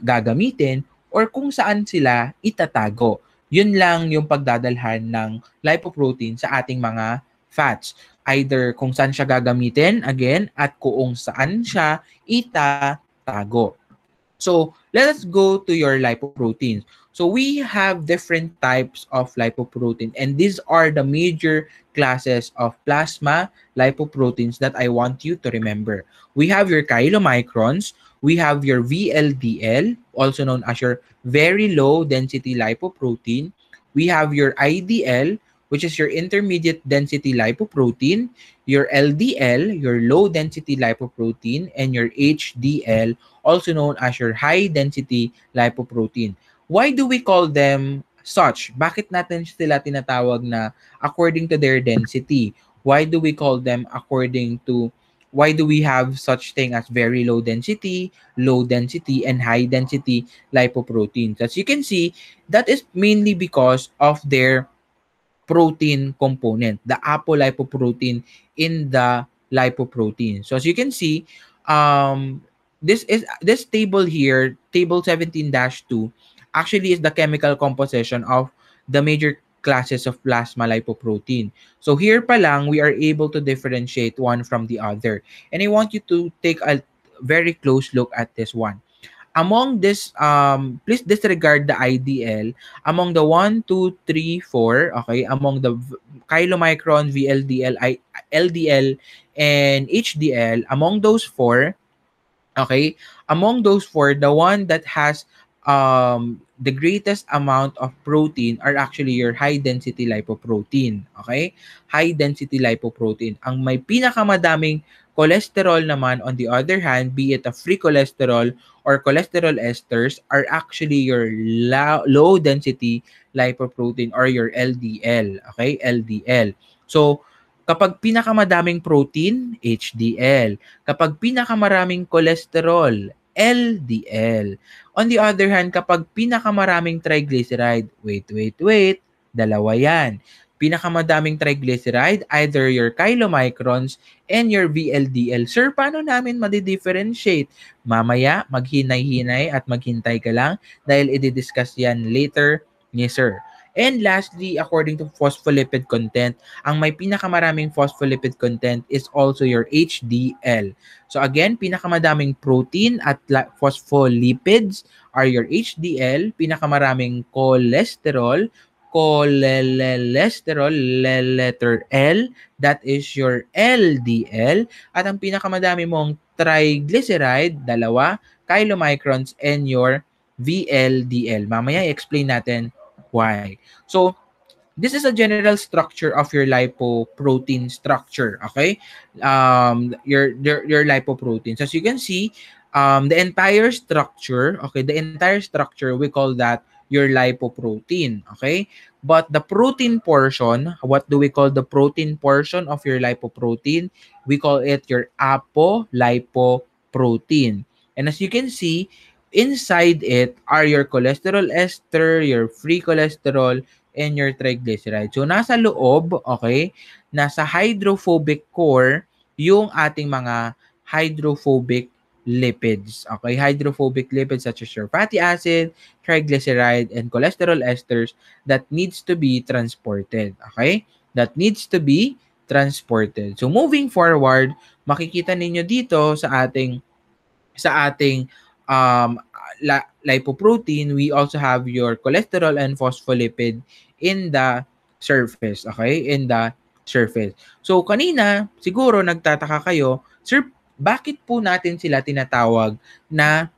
gagamitin or kung saan sila itatago. Yun lang yung pagdadalhan ng lipoprotein sa ating mga fats. Either kung saan siya gagamitin, again, at kung saan siya ita tago. So, let us go to your lipoproteins. So, we have different types of lipoprotein and these are the major classes of plasma lipoproteins that I want you to remember. We have your chylomicrons, we have your VLDL, also known as your very low density lipoprotein. We have your IDL, which is your intermediate density lipoprotein, your LDL, your low density lipoprotein, and your HDL, also known as your high density lipoprotein. Why do we call them such? Bakit natin sila tinatawag na according to their density? Why do we call them according to why do we have such thing as very low density, low density, and high density lipoproteins? As you can see, that is mainly because of their protein component, the apolipoprotein in the lipoprotein. So as you can see, um, this is this table here, table 17-2, actually is the chemical composition of the major classes of plasma lipoprotein. So here pa lang, we are able to differentiate one from the other. And I want you to take a very close look at this one. Among this, um, please disregard the IDL. Among the 1, 2, 3, 4, okay, among the chylomicron, VLDL, I, LDL, and HDL, among those four, okay, among those four, the one that has um, the greatest amount of protein are actually your high density lipoprotein. Okay? High density lipoprotein. Ang may pinakamadaming cholesterol naman on the other hand, be it a free cholesterol or cholesterol esters are actually your low density lipoprotein or your LDL. Okay? LDL. So, kapag pinakamadaming protein, HDL. Kapag pinakamaraming cholesterol, LDL. On the other hand, kapag pinakamaraming triglyceride, wait, wait, wait, dalawa yan. Pinakamadaming triglyceride, either your chylomicrons and your VLDL. Sir, paano namin madi-differentiate? Mamaya, maghinay-hinay at maghintay ka lang dahil i-discuss yan later ni Sir. And lastly, according to phospholipid content, ang may pinakamaraming phospholipid content is also your HDL. So again, pinakamadaming protein at phospholipids are your HDL, pinakamaraming cholesterol, cholesterol, letter L, that is your LDL, at ang pinakamadami mong triglyceride, dalawa, chylomicrons, and your VLDL. Mamaya i-explain natin why. So, this is a general structure of your lipoprotein structure, okay? Um, your, your, your lipoproteins. As you can see, um, the entire structure, okay, the entire structure, we call that your lipoprotein, okay? But the protein portion, what do we call the protein portion of your lipoprotein? We call it your apolipoprotein. And as you can see, inside it are your cholesterol ester, your free cholesterol, and your triglyceride. So, nasa loob, okay, nasa hydrophobic core, yung ating mga hydrophobic lipids. Okay, hydrophobic lipids such as your fatty acid, triglyceride, and cholesterol esters that needs to be transported. Okay, that needs to be transported. So, moving forward, makikita ninyo dito sa ating sa ating um, lipoprotein, we also have your cholesterol and phospholipid in the surface, okay? In the surface. So, kanina, siguro nagtataka kayo, Sir, bakit po natin sila tinatawag na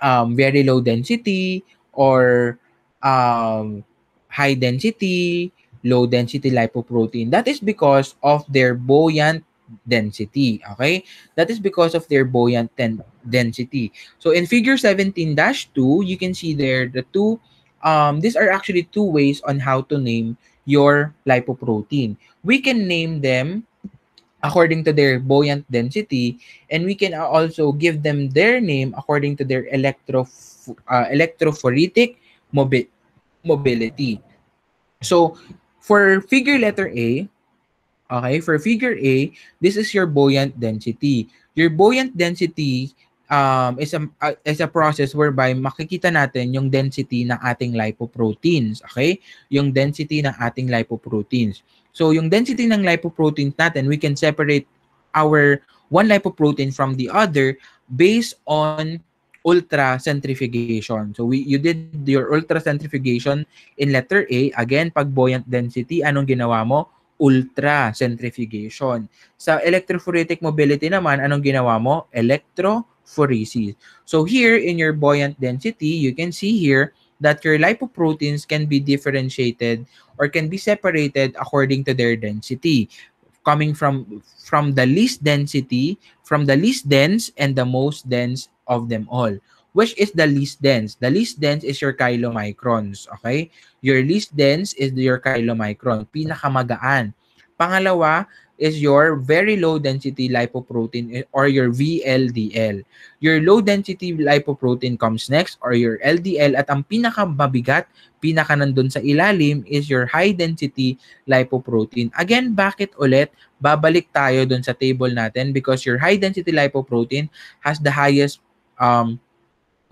um, very low density or um, high density, low density lipoprotein? That is because of their buoyant density. Okay? That is because of their buoyant density. So in figure 17-2, you can see there the two, um, these are actually two ways on how to name your lipoprotein. We can name them according to their buoyant density and we can also give them their name according to their electro uh, electrophoretic mobi mobility. So for figure letter A, Okay, for figure A, this is your buoyant density. Your buoyant density um, is, a, uh, is a process whereby makikita natin yung density ng ating lipoproteins. Okay? Yung density ng ating lipoproteins. So, yung density ng lipoproteins natin, we can separate our one lipoprotein from the other based on ultracentrifugation. So we you did your ultracentrifugation in letter A. Again, pag buoyant density, anong ginawa mo? Ultracentrifugation. Sa electrophoretic mobility naman, anong ginawa mo? Electrophoresis. So here in your buoyant density, you can see here that your lipoproteins can be differentiated or can be separated according to their density coming from from the least density from the least dense and the most dense of them all. Which is the least dense? The least dense is your chylomicrons, okay? Your least dense is your chylomicron, pinakamagaan. Pangalawa is your very low density lipoprotein or your VLDL. Your low density lipoprotein comes next or your LDL at ang pinakamabigat, pinaka nandun sa ilalim is your high density lipoprotein. Again, bakit ulit? Babalik tayo dun sa table natin because your high density lipoprotein has the highest um,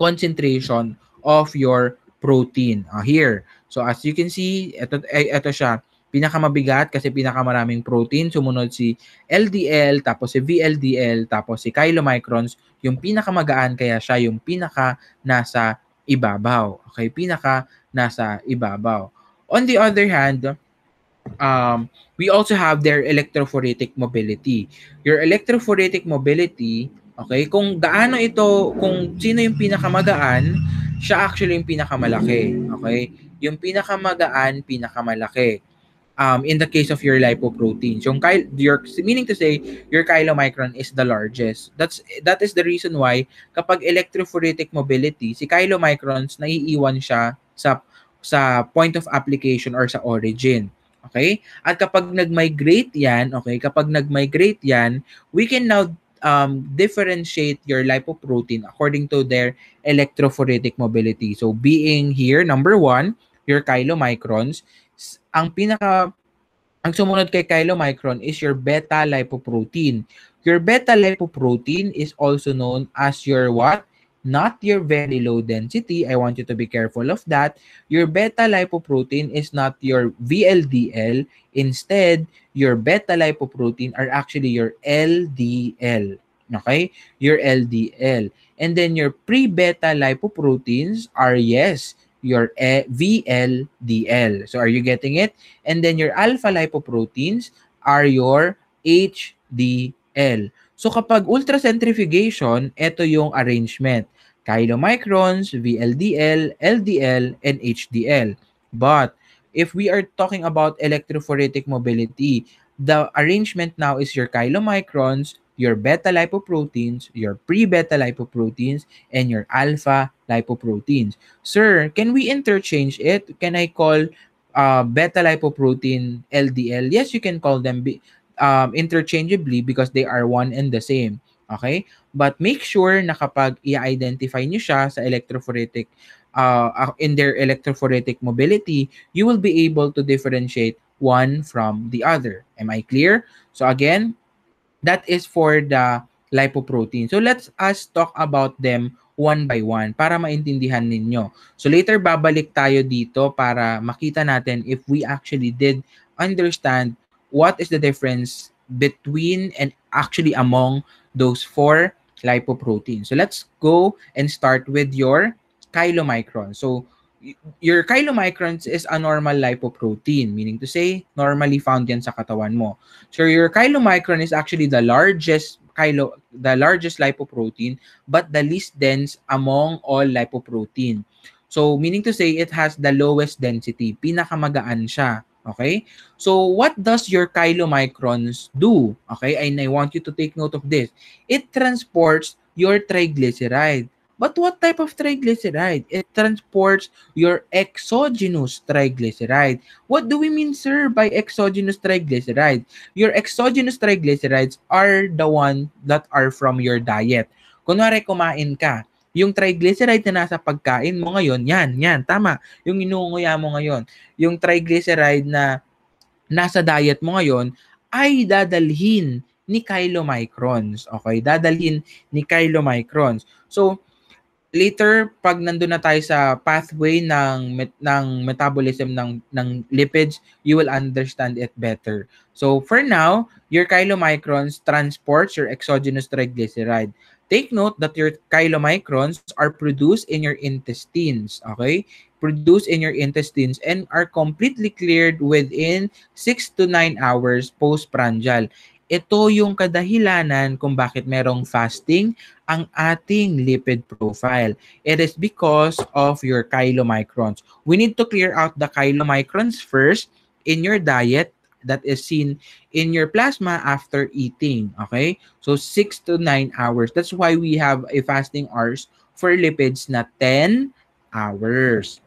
concentration of your protein. Uh, here. So as you can see, ito, ito siya. Pinakamabigat kasi pinakamaraming protein. Sumunod si LDL, tapos si VLDL, tapos si chylomicrons. Yung pinakamagaan kaya siya yung pinaka nasa ibabaw. Okay? Pinaka nasa ibabaw. On the other hand, um, we also have their electrophoretic mobility. Your electrophoretic mobility Okay? Kung gaano ito, kung sino yung pinakamagaan, siya actually yung pinakamalaki. Okay? Yung pinakamagaan, pinakamalaki. Um, in the case of your lipoproteins. Yung your meaning to say your chylomicron is the largest. That's that is the reason why kapag electrophoretic mobility, si chylomicrons naiiwan siya sa sa point of application or sa origin. Okay? At kapag nag-migrate 'yan, okay, kapag nag-migrate 'yan, we can now um, differentiate your lipoprotein according to their electrophoretic mobility. So being here, number one, your chylomicrons, ang pinaka ang sumunod kay chylomicron is your beta lipoprotein. Your beta lipoprotein is also known as your what? Not your very low density. I want you to be careful of that. Your beta lipoprotein is not your VLDL. Instead, your beta lipoprotein are actually your LDL. Okay? Your LDL. And then your pre-beta lipoproteins are, yes, your eh, VLDL. So are you getting it? And then your alpha lipoproteins are your HDL. So kapag ultracentrifugation, ito yung arrangement. Chylomicrons, VLDL, LDL, and HDL. But if we are talking about electrophoretic mobility, the arrangement now is your chylomicrons, your beta lipoproteins, your pre-beta lipoproteins, and your alpha lipoproteins. Sir, can we interchange it? Can I call uh, beta lipoprotein LDL? Yes, you can call them um, interchangeably because they are one and the same. Okay? But make sure na kapag i-identify nyo siya sa electrophoretic, uh, in their electrophoretic mobility, you will be able to differentiate one from the other. Am I clear? So again, that is for the lipoprotein. So let's us talk about them one by one para maintindihan ninyo. So later babalik tayo dito para makita natin if we actually did understand what is the difference between and actually among those four lipoproteins. So let's go and start with your chylomicron. So your chylomicrons is a normal lipoprotein, meaning to say, normally found yan sa katawan mo. So your chylomicron is actually the largest kylo, the largest lipoprotein, but the least dense among all lipoprotein. So meaning to say, it has the lowest density. Pinakamagaan siya. Okay? So, what does your chylomicrons do? Okay? And I want you to take note of this. It transports your triglyceride. But what type of triglyceride? It transports your exogenous triglyceride. What do we mean, sir, by exogenous triglyceride? Your exogenous triglycerides are the one that are from your diet. Kunwari, kumain ka yung triglyceride na nasa pagkain mo ngayon, yan, yan, tama. Yung inunguya mo ngayon, yung triglyceride na nasa diet mo ngayon, ay dadalhin ni chylomicrons. Okay, dadalhin ni chylomicrons. So, later pag nandoon na tayo sa pathway ng ng metabolism ng ng lipids, you will understand it better. So, for now, your chylomicrons transports your exogenous triglyceride Take note that your chylomicrons are produced in your intestines, okay? Produced in your intestines and are completely cleared within 6 to 9 hours postprandial. Ito yung kadahilanan kung bakit merong fasting ang ating lipid profile. It is because of your chylomicrons. We need to clear out the chylomicrons first in your diet that is seen in your plasma after eating. Okay? So 6 to 9 hours. That's why we have a fasting hours for lipids na 10 hours.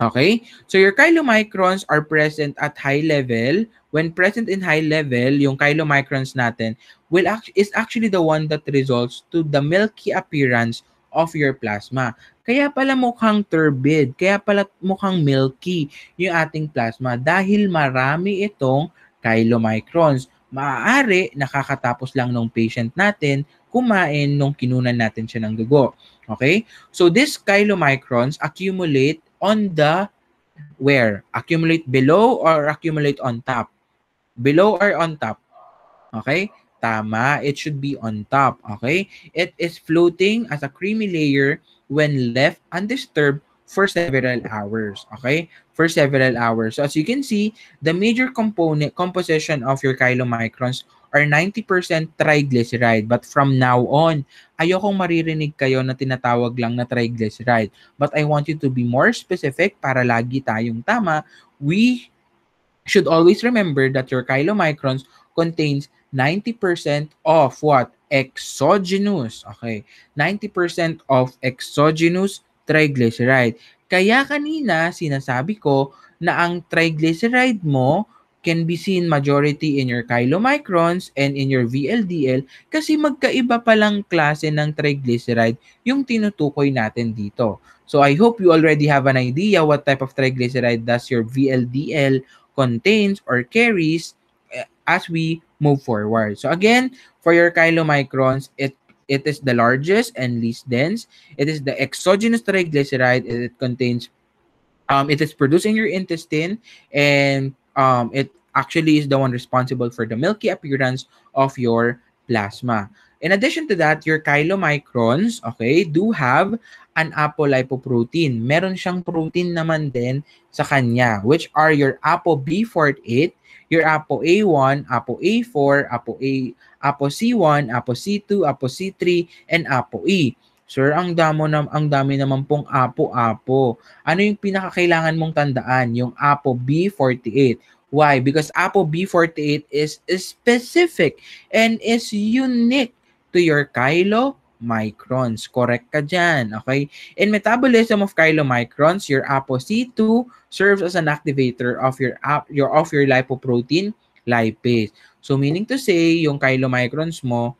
Okay? So your chylomicrons are present at high level. When present in high level, yung chylomicrons natin will act is actually the one that results to the milky appearance of your plasma. Kaya pala mukhang turbid, kaya pala mukhang milky yung ating plasma dahil marami itong chylomicrons. Maaari nakakatapos lang ng patient natin kumain nung kinunan natin siya ng dugo. Okay? So these chylomicrons accumulate on the where? Accumulate below or accumulate on top? Below or on top? Okay? Tama, it should be on top, okay? It is floating as a creamy layer when left undisturbed for several hours, okay? For several hours. So as you can see, the major component composition of your chylomicrons are 90% triglyceride. But from now on, ayokong maririnig kayo na tinatawag lang na triglyceride. But I want you to be more specific para lagi tayong tama. We should always remember that your chylomicrons contains 90% of what? Exogenous. Okay. 90% of exogenous triglyceride. Kaya kanina sinasabi ko na ang triglyceride mo can be seen majority in your chylomicrons and in your VLDL kasi magkaiba palang klase ng triglyceride yung tinutukoy natin dito. So I hope you already have an idea what type of triglyceride does your VLDL contains or carries eh, as we move forward. So again, for your chylomicrons, it it is the largest and least dense. It is the exogenous triglyceride. It contains, um, it is produced in your intestine, and um, it actually is the one responsible for the milky appearance of your plasma. In addition to that, your chylomicrons, okay, do have an apolipoprotein. Meron siyang protein naman din sa kanya, which are your ApoB48, your ApoA1, ApoA4, ApoA, ApoC1, ApoC2, ApoC3, and ApoE. Sir, ang damo nam ang dami naman pong apo-apo. Ano yung pinakakailangan mong tandaan? Yung ApoB48. Why? Because ApoB48 is specific and is unique to your chylomicrons. Correct ka dyan. Okay? In metabolism of chylomicrons, your ApoC2 serves as an activator of your, your, of your lipoprotein lipase. So meaning to say, yung chylomicrons mo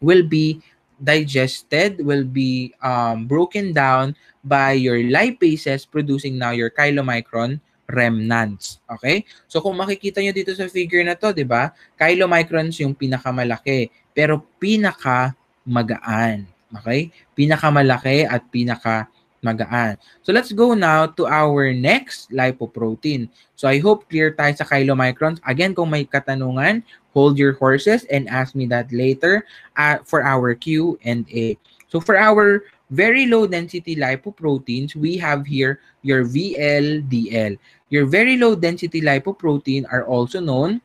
will be digested, will be um, broken down by your lipases producing now your chylomicron remnants. Okay? So kung makikita nyo dito sa figure na to, di ba? Chylomicrons yung pinakamalaki, pero pinaka magaan. Okay? Pinakamalaki at pinaka magaan. So let's go now to our next lipoprotein. So I hope clear tayo sa chylomicrons. Again, kung may katanungan, hold your horses and ask me that later uh, for our Q&A. So for our very low density lipoproteins, we have here your VLDL. Your very low density lipoprotein are also known,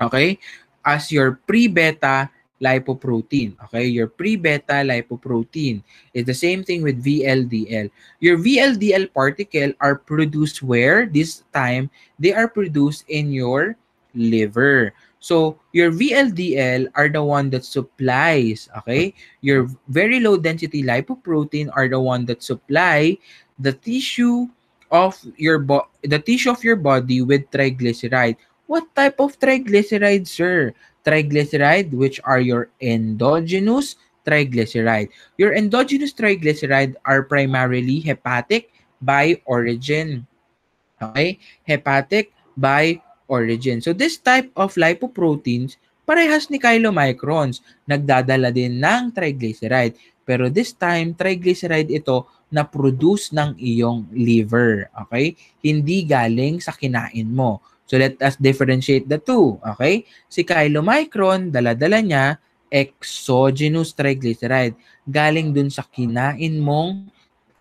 okay, as your pre-beta lipoprotein. Okay, your pre-beta lipoprotein is the same thing with VLDL. Your VLDL particle are produced where? This time, they are produced in your liver. So, your VLDL are the one that supplies, okay? Your very low density lipoprotein are the one that supply the tissue of your bo- the tissue of your body with triglyceride. What type of triglyceride, sir? Triglyceride, which are your endogenous triglyceride. Your endogenous triglyceride are primarily hepatic by origin. Okay? Hepatic by origin. So this type of lipoproteins, parehas ni chylomicrons, nagdadala din ng triglyceride. Pero this time, triglyceride ito na produce ng iyong liver. Okay? Hindi galing sa kinain mo. So let us differentiate the two. Okay? Si chylomicron, dala-dala niya exogenous triglyceride. Galing dun sa kinain mong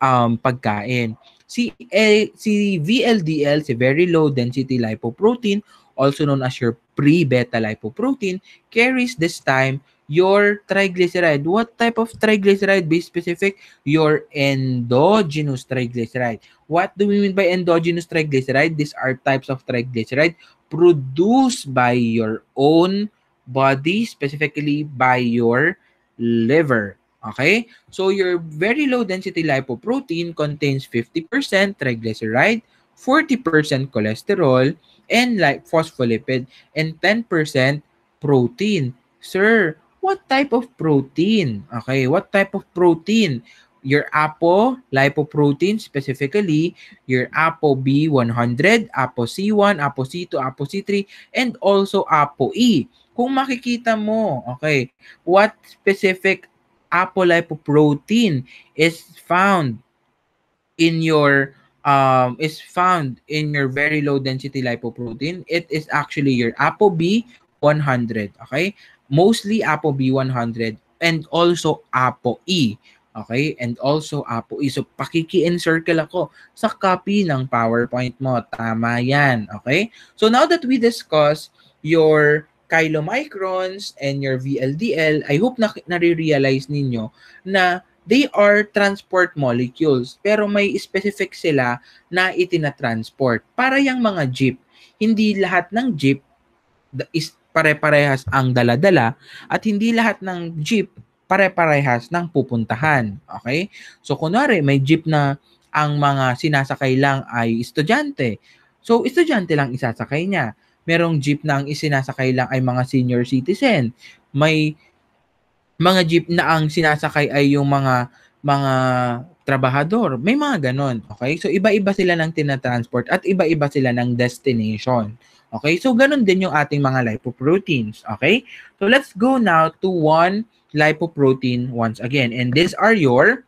um, pagkain. Si, eh, si VLDL, si very low density lipoprotein, also known as your pre-beta lipoprotein, carries this time your triglyceride. What type of triglyceride? Be specific. Your endogenous triglyceride. What do we mean by endogenous triglyceride? These are types of triglyceride produced by your own body, specifically by your liver. Okay? So your very low density lipoprotein contains 50% triglyceride, 40% cholesterol, and like phospholipid, and 10% protein. Sir, what type of protein? Okay, what type of protein? Your APO, lipoprotein specifically, your ApoB100, ApoC1, ApoC2, ApoC3, and also ApoE. Kung makikita mo, okay, what specific apolipoprotein is found in your um, is found in your very low density lipoprotein, it is actually your ApoB100. Okay? mostly ApoB100 and also ApoE. Okay? And also ApoE. So, pakiki-encircle ako sa copy ng PowerPoint mo. Tama yan. Okay? So, now that we discuss your chylomicrons and your VLDL, I hope na nare-realize ninyo na they are transport molecules pero may specific sila na itinatransport. Para yung mga jeep, hindi lahat ng jeep is pare-parehas ang daladala at hindi lahat ng jeep pare-parehas ng pupuntahan. Okay? So, kunwari, may jeep na ang mga sinasakay lang ay estudyante. So, estudyante lang isasakay niya. Merong jeep na ang isinasakay lang ay mga senior citizen. May mga jeep na ang sinasakay ay yung mga mga trabahador. May mga ganon. Okay? So, iba-iba sila ng tinatransport at iba-iba sila ng destination. Okay? So, ganun din yung ating mga lipoproteins. Okay? So, let's go now to one lipoprotein once again. And these are your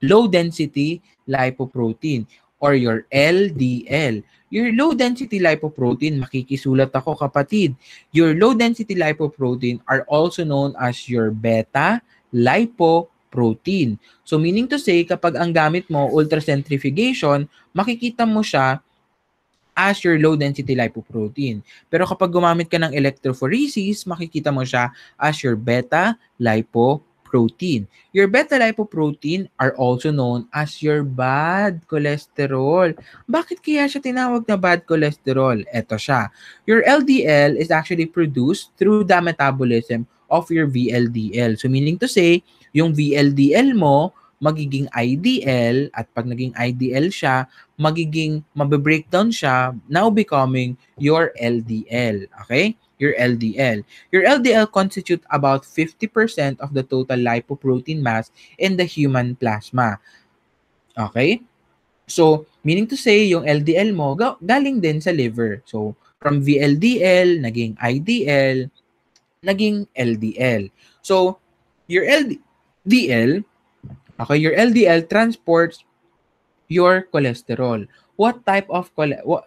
low-density lipoprotein or your LDL. Your low-density lipoprotein, makikisulat ako kapatid. Your low-density lipoprotein are also known as your beta lipoprotein. So meaning to say, kapag ang gamit mo ultracentrifugation, makikita mo siya as your low density lipoprotein. Pero kapag gumamit ka ng electrophoresis, makikita mo siya as your beta lipoprotein. Your beta lipoprotein are also known as your bad cholesterol. Bakit kaya siya tinawag na bad cholesterol? Ito siya. Your LDL is actually produced through the metabolism of your VLDL. So meaning to say, yung VLDL mo magiging IDL at pag naging IDL siya, magiging mabe-breakdown siya now becoming your LDL. Okay? Your LDL. Your LDL constitute about 50% of the total lipoprotein mass in the human plasma. Okay? So, meaning to say, yung LDL mo galing din sa liver. So, from VLDL, naging IDL, naging LDL. So, your LDL Okay, your LDL transports your cholesterol. What type of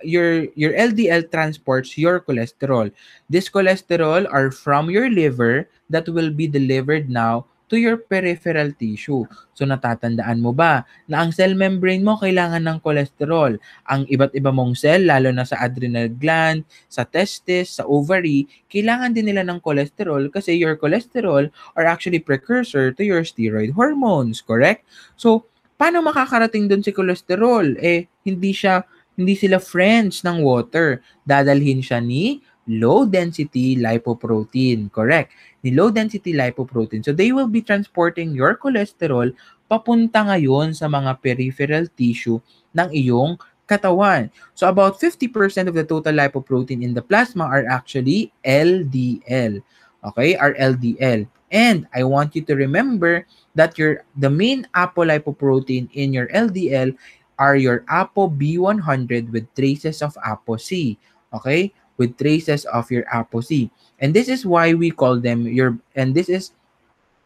your your LDL transports your cholesterol? This cholesterol are from your liver that will be delivered now to your peripheral tissue. So natatandaan mo ba na ang cell membrane mo kailangan ng cholesterol. Ang iba't iba mong cell, lalo na sa adrenal gland, sa testis, sa ovary, kailangan din nila ng cholesterol kasi your cholesterol are actually precursor to your steroid hormones, correct? So, paano makakarating doon si cholesterol? Eh, hindi siya hindi sila friends ng water. Dadalhin siya ni low density lipoprotein. Correct. Ni low density lipoprotein. So they will be transporting your cholesterol papunta ngayon sa mga peripheral tissue ng iyong katawan. So about 50% of the total lipoprotein in the plasma are actually LDL. Okay, are LDL. And I want you to remember that your the main apolipoprotein in your LDL are your ApoB100 with traces of ApoC. Okay? With traces of your ApoC. And this is why we call them your, and this is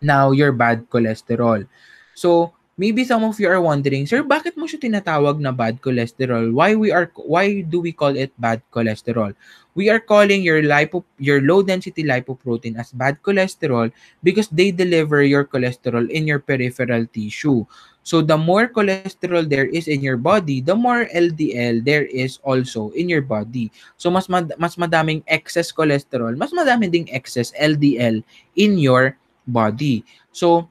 now your bad cholesterol. So, maybe some of you are wondering, sir, bakit mo siya tinatawag na bad cholesterol? Why we are why do we call it bad cholesterol? We are calling your lipo your low density lipoprotein as bad cholesterol because they deliver your cholesterol in your peripheral tissue. So the more cholesterol there is in your body, the more LDL there is also in your body. So mas mad- mas madaming excess cholesterol, mas madami ding excess LDL in your body. So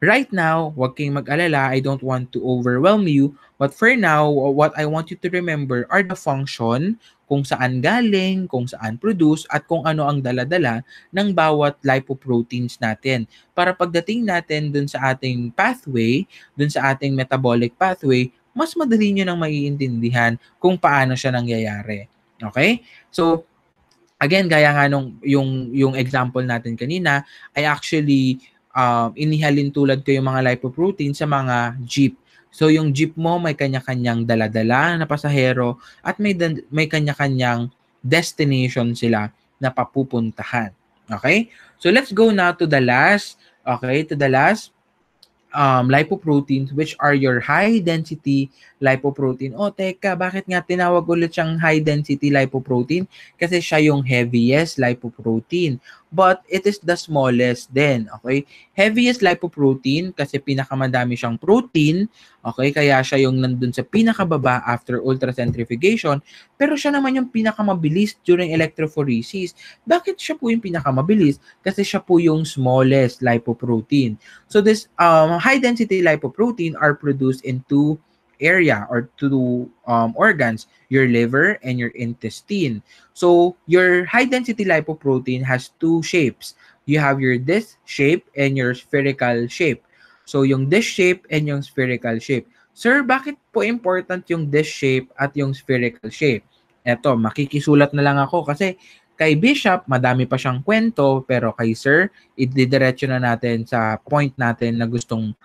right now, wag kayong mag-alala. I don't want to overwhelm you. But for now, what I want you to remember are the function, kung saan galing, kung saan produce, at kung ano ang daladala ng bawat lipoproteins natin. Para pagdating natin dun sa ating pathway, dun sa ating metabolic pathway, mas madali nyo nang maiintindihan kung paano siya nangyayari. Okay? So, again, gaya nga nung yung, yung example natin kanina, I actually um, inihalin tulad ko yung mga lipoprotein sa mga jeep. So yung jeep mo may kanya-kanyang daladala na pasahero at may may kanya-kanyang destination sila na papupuntahan. Okay? So let's go now to the last, okay, to the last um, lipoproteins which are your high density lipoprotein. O teka, bakit nga tinawag ulit siyang high density lipoprotein? Kasi siya yung heaviest lipoprotein but it is the smallest din, okay? Heaviest lipoprotein kasi pinakamadami siyang protein, okay? Kaya siya yung nandun sa pinakababa after ultracentrifugation, pero siya naman yung pinakamabilis during electrophoresis. Bakit siya po yung pinakamabilis? Kasi siya po yung smallest lipoprotein. So this um, high density lipoprotein are produced in two area or two um, organs, your liver and your intestine. So your high density lipoprotein has two shapes. You have your disc shape and your spherical shape. So yung disc shape and yung spherical shape. Sir, bakit po important yung disc shape at yung spherical shape? Eto, makikisulat na lang ako kasi kay Bishop, madami pa siyang kwento, pero kay Sir, ididiretso na natin sa point natin na gustong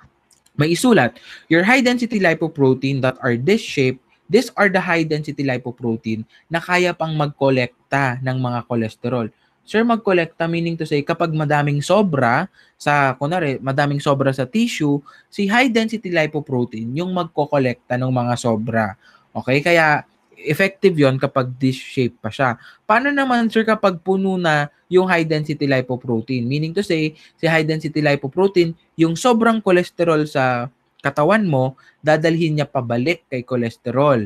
may isulat, your high density lipoprotein that are this shape, these are the high density lipoprotein na kaya pang magkolekta ng mga cholesterol. Sir, magkolekta meaning to say kapag madaming sobra sa kunare, madaming sobra sa tissue, si high density lipoprotein yung magkokolekta ng mga sobra. Okay? Kaya effective yon kapag dish shape pa siya. Paano naman sir kapag puno na yung high density lipoprotein? Meaning to say, si high density lipoprotein, yung sobrang cholesterol sa katawan mo, dadalhin niya pabalik kay cholesterol.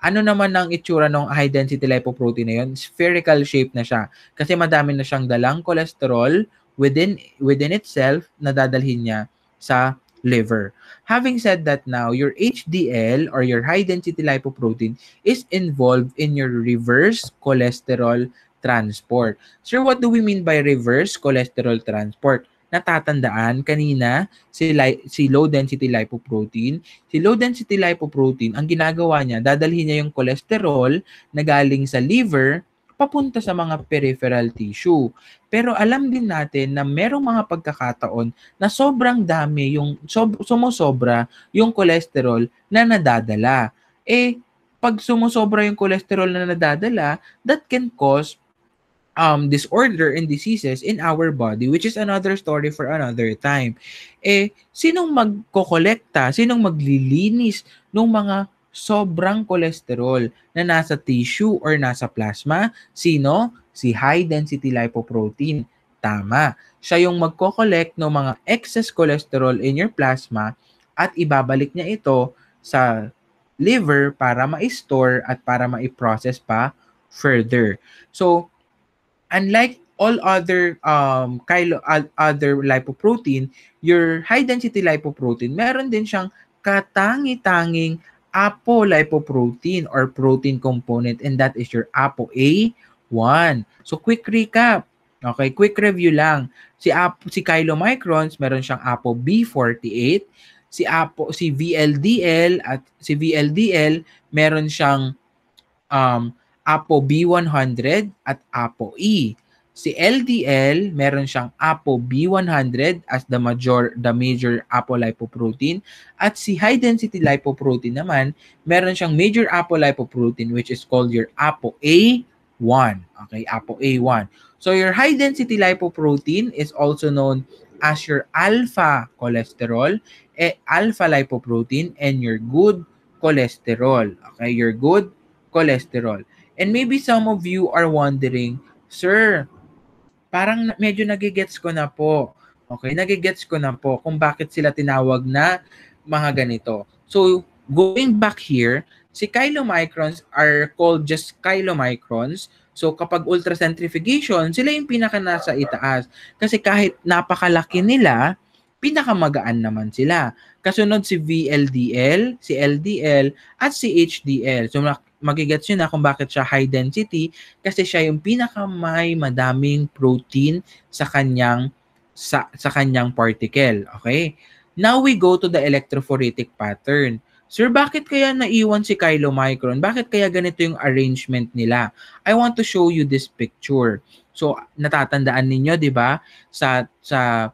Ano naman ang itsura ng high density lipoprotein na yun? Spherical shape na siya. Kasi madami na siyang dalang cholesterol within within itself na dadalhin niya sa liver. Having said that now, your HDL or your high density lipoprotein is involved in your reverse cholesterol transport. Sir, what do we mean by reverse cholesterol transport? Natatandaan kanina si, li- si low density lipoprotein. Si low density lipoprotein, ang ginagawa niya, dadalhin niya yung cholesterol na galing sa liver papunta sa mga peripheral tissue. Pero alam din natin na merong mga pagkakataon na sobrang dami yung sob, sumusobra yung cholesterol na nadadala. Eh, pag sumusobra yung cholesterol na nadadala, that can cause um, disorder and diseases in our body, which is another story for another time. Eh, sinong magkokolekta, sinong maglilinis ng mga sobrang cholesterol na nasa tissue or nasa plasma. Sino? Si high density lipoprotein. Tama. Siya yung magko-collect ng mga excess cholesterol in your plasma at ibabalik niya ito sa liver para ma-store at para ma-process pa further. So, unlike all other um kilo, other lipoprotein, your high density lipoprotein, meron din siyang katangi-tanging apolipoprotein or protein component and that is your ApoA1. So quick recap. Okay, quick review lang. Si Apo si chylomicrons meron siyang ApoB48, si Apo si VLDL at si VLDL meron siyang um ApoB100 at ApoE. Si LDL, meron siyang ApoB100 as the major the major apolipoprotein at si high density lipoprotein naman, meron siyang major apolipoprotein which is called your ApoA1. Okay, ApoA1. So your high density lipoprotein is also known as your alpha cholesterol, eh, alpha lipoprotein, and your good cholesterol. Okay, your good cholesterol. And maybe some of you are wondering, Sir, parang medyo nagigets ko na po. Okay, nagigets ko na po kung bakit sila tinawag na mga ganito. So, going back here, si chylomicrons are called just chylomicrons. So, kapag ultracentrifugation, sila yung pinaka nasa itaas. Kasi kahit napakalaki nila, pinakamagaan naman sila. Kasunod si VLDL, si LDL, at si HDL. So, magigets nyo na kung bakit siya high density kasi siya yung pinaka may madaming protein sa kanyang sa, sa kanyang particle. Okay? Now we go to the electrophoretic pattern. Sir, bakit kaya naiwan si chylomicron? Bakit kaya ganito yung arrangement nila? I want to show you this picture. So, natatandaan ninyo, 'di ba? Sa sa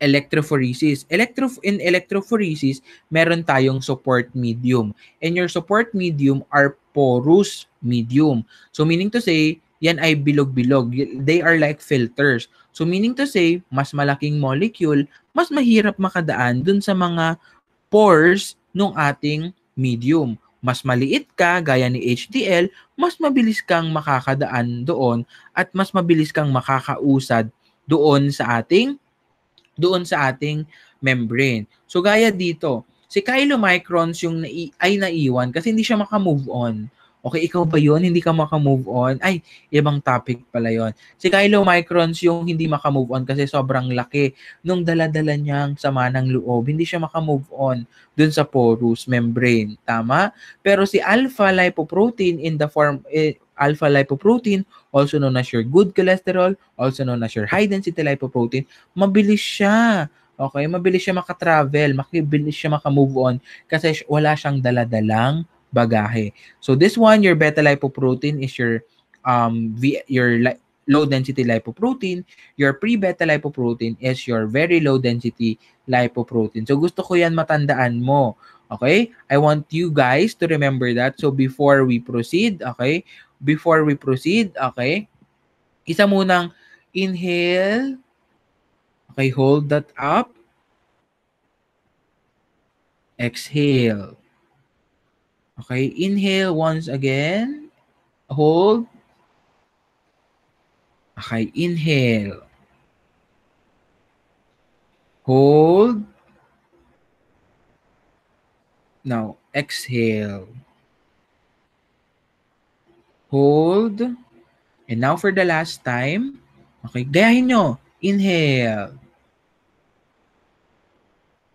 electrophoresis. Electro in electrophoresis, meron tayong support medium. And your support medium are porous medium. So meaning to say, yan ay bilog-bilog. They are like filters. So meaning to say, mas malaking molecule, mas mahirap makadaan dun sa mga pores ng ating medium. Mas maliit ka, gaya ni HDL, mas mabilis kang makakadaan doon at mas mabilis kang makakausad doon sa ating doon sa ating membrane. So gaya dito, si chylomicrons yung nai- ay naiwan kasi hindi siya maka-move on. Okay, ikaw ba yon Hindi ka maka-move on? Ay, ibang topic pala yon. Si chylomicrons yung hindi maka-move on kasi sobrang laki nung daladala niyang sama ng loob. Hindi siya maka-move on dun sa porous membrane. Tama? Pero si alpha lipoprotein in the form, eh, alpha lipoprotein, also known as your good cholesterol, also known as your high density lipoprotein, mabilis siya. Okay, mabilis siya makatravel, mabilis siya maka-move on kasi wala siyang daladalang bagahe. So this one, your beta lipoprotein is your um your li- low density lipoprotein. Your pre-beta lipoprotein is your very low density lipoprotein. So gusto ko yan matandaan mo. Okay? I want you guys to remember that. So before we proceed, okay? Before we proceed, okay? Isa munang inhale. Okay, hold that up. Exhale. Okay, inhale once again. Hold. Okay, inhale. Hold. Now, exhale. Hold. And now for the last time. Okay, gayahin nyo. Inhale.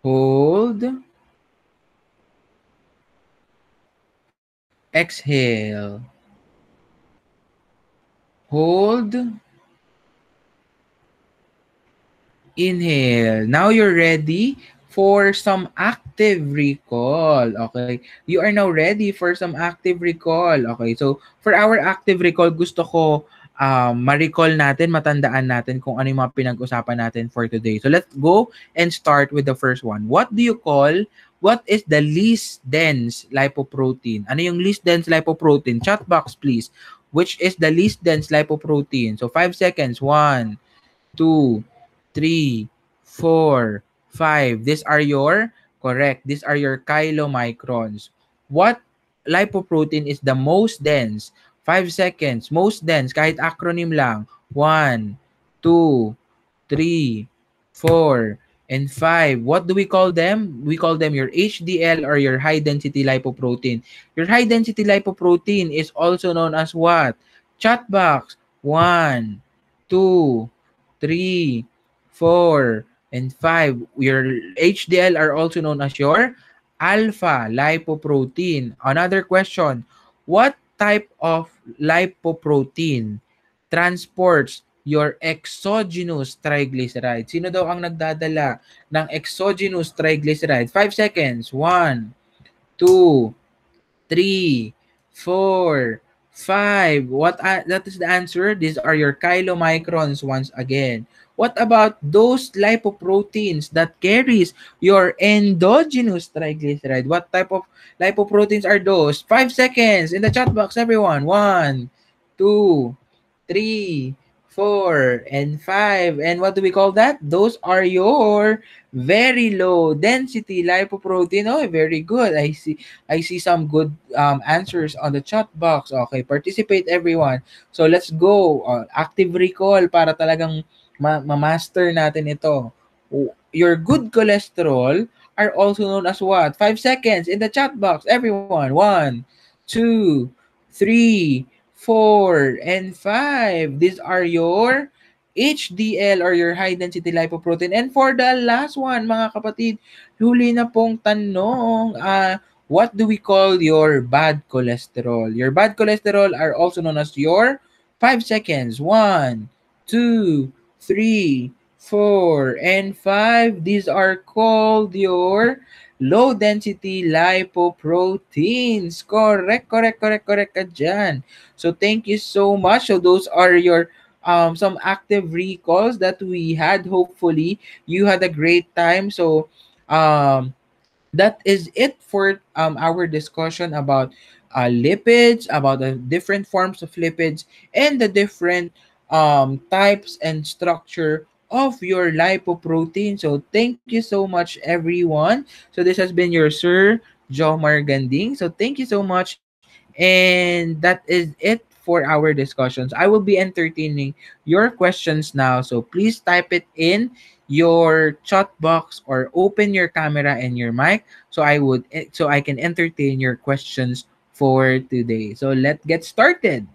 Hold. Exhale. Hold. Inhale. Now you're ready for some active recall. Okay. You are now ready for some active recall. Okay. So, for our active recall, gusto ko um, ma-recall natin, matandaan natin kung ano yung mga pinag-usapan natin for today. So, let's go and start with the first one. What do you call what is the least dense lipoprotein? Ano yung least dense lipoprotein? Chat box, please. Which is the least dense lipoprotein? So, 5 seconds. 1, 2, 3, 4, 5. These are your, correct, these are your chylomicrons. What lipoprotein is the most dense? 5 seconds. Most dense, kahit acronym lang. 1, 2, 3, 4, and 5. What do we call them? We call them your HDL or your high density lipoprotein. Your high density lipoprotein is also known as what? Chat box. 1, 2, 3, 4, and 5. Your HDL are also known as your alpha lipoprotein. Another question, what type of lipoprotein transports your exogenous triglyceride. Sino daw ang nagdadala ng exogenous triglyceride? 5 seconds. 1, 2, 3, 4, 5. What uh, that is the answer? These are your chylomicrons once again. What about those lipoproteins that carries your endogenous triglyceride? What type of lipoproteins are those? 5 seconds in the chat box everyone. 1, 2, 3, four, and five. And what do we call that? Those are your very low density lipoprotein. Oh, very good. I see I see some good um, answers on the chat box. Okay, participate everyone. So let's go. Uh, active recall para talagang ma- master natin ito. Your good cholesterol are also known as what? Five seconds in the chat box. Everyone. One, two, three, four, and five. These are your HDL or your high density lipoprotein. And for the last one, mga kapatid, huli na pong tanong, uh, what do we call your bad cholesterol? Your bad cholesterol are also known as your 5 seconds. One, two, three, four, and five. These are called your low density lipoproteins. Correct, correct, correct, correct dyan. So thank you so much. So those are your um some active recalls that we had. Hopefully you had a great time. So um that is it for um, our discussion about uh, lipids, about the different forms of lipids, and the different um, types and structure of your lipoprotein. So thank you so much, everyone. So this has been your Sir Jomar Ganding. So thank you so much. And that is it for our discussions. I will be entertaining your questions now. So please type it in your chat box or open your camera and your mic so I would so I can entertain your questions for today. So let's get started.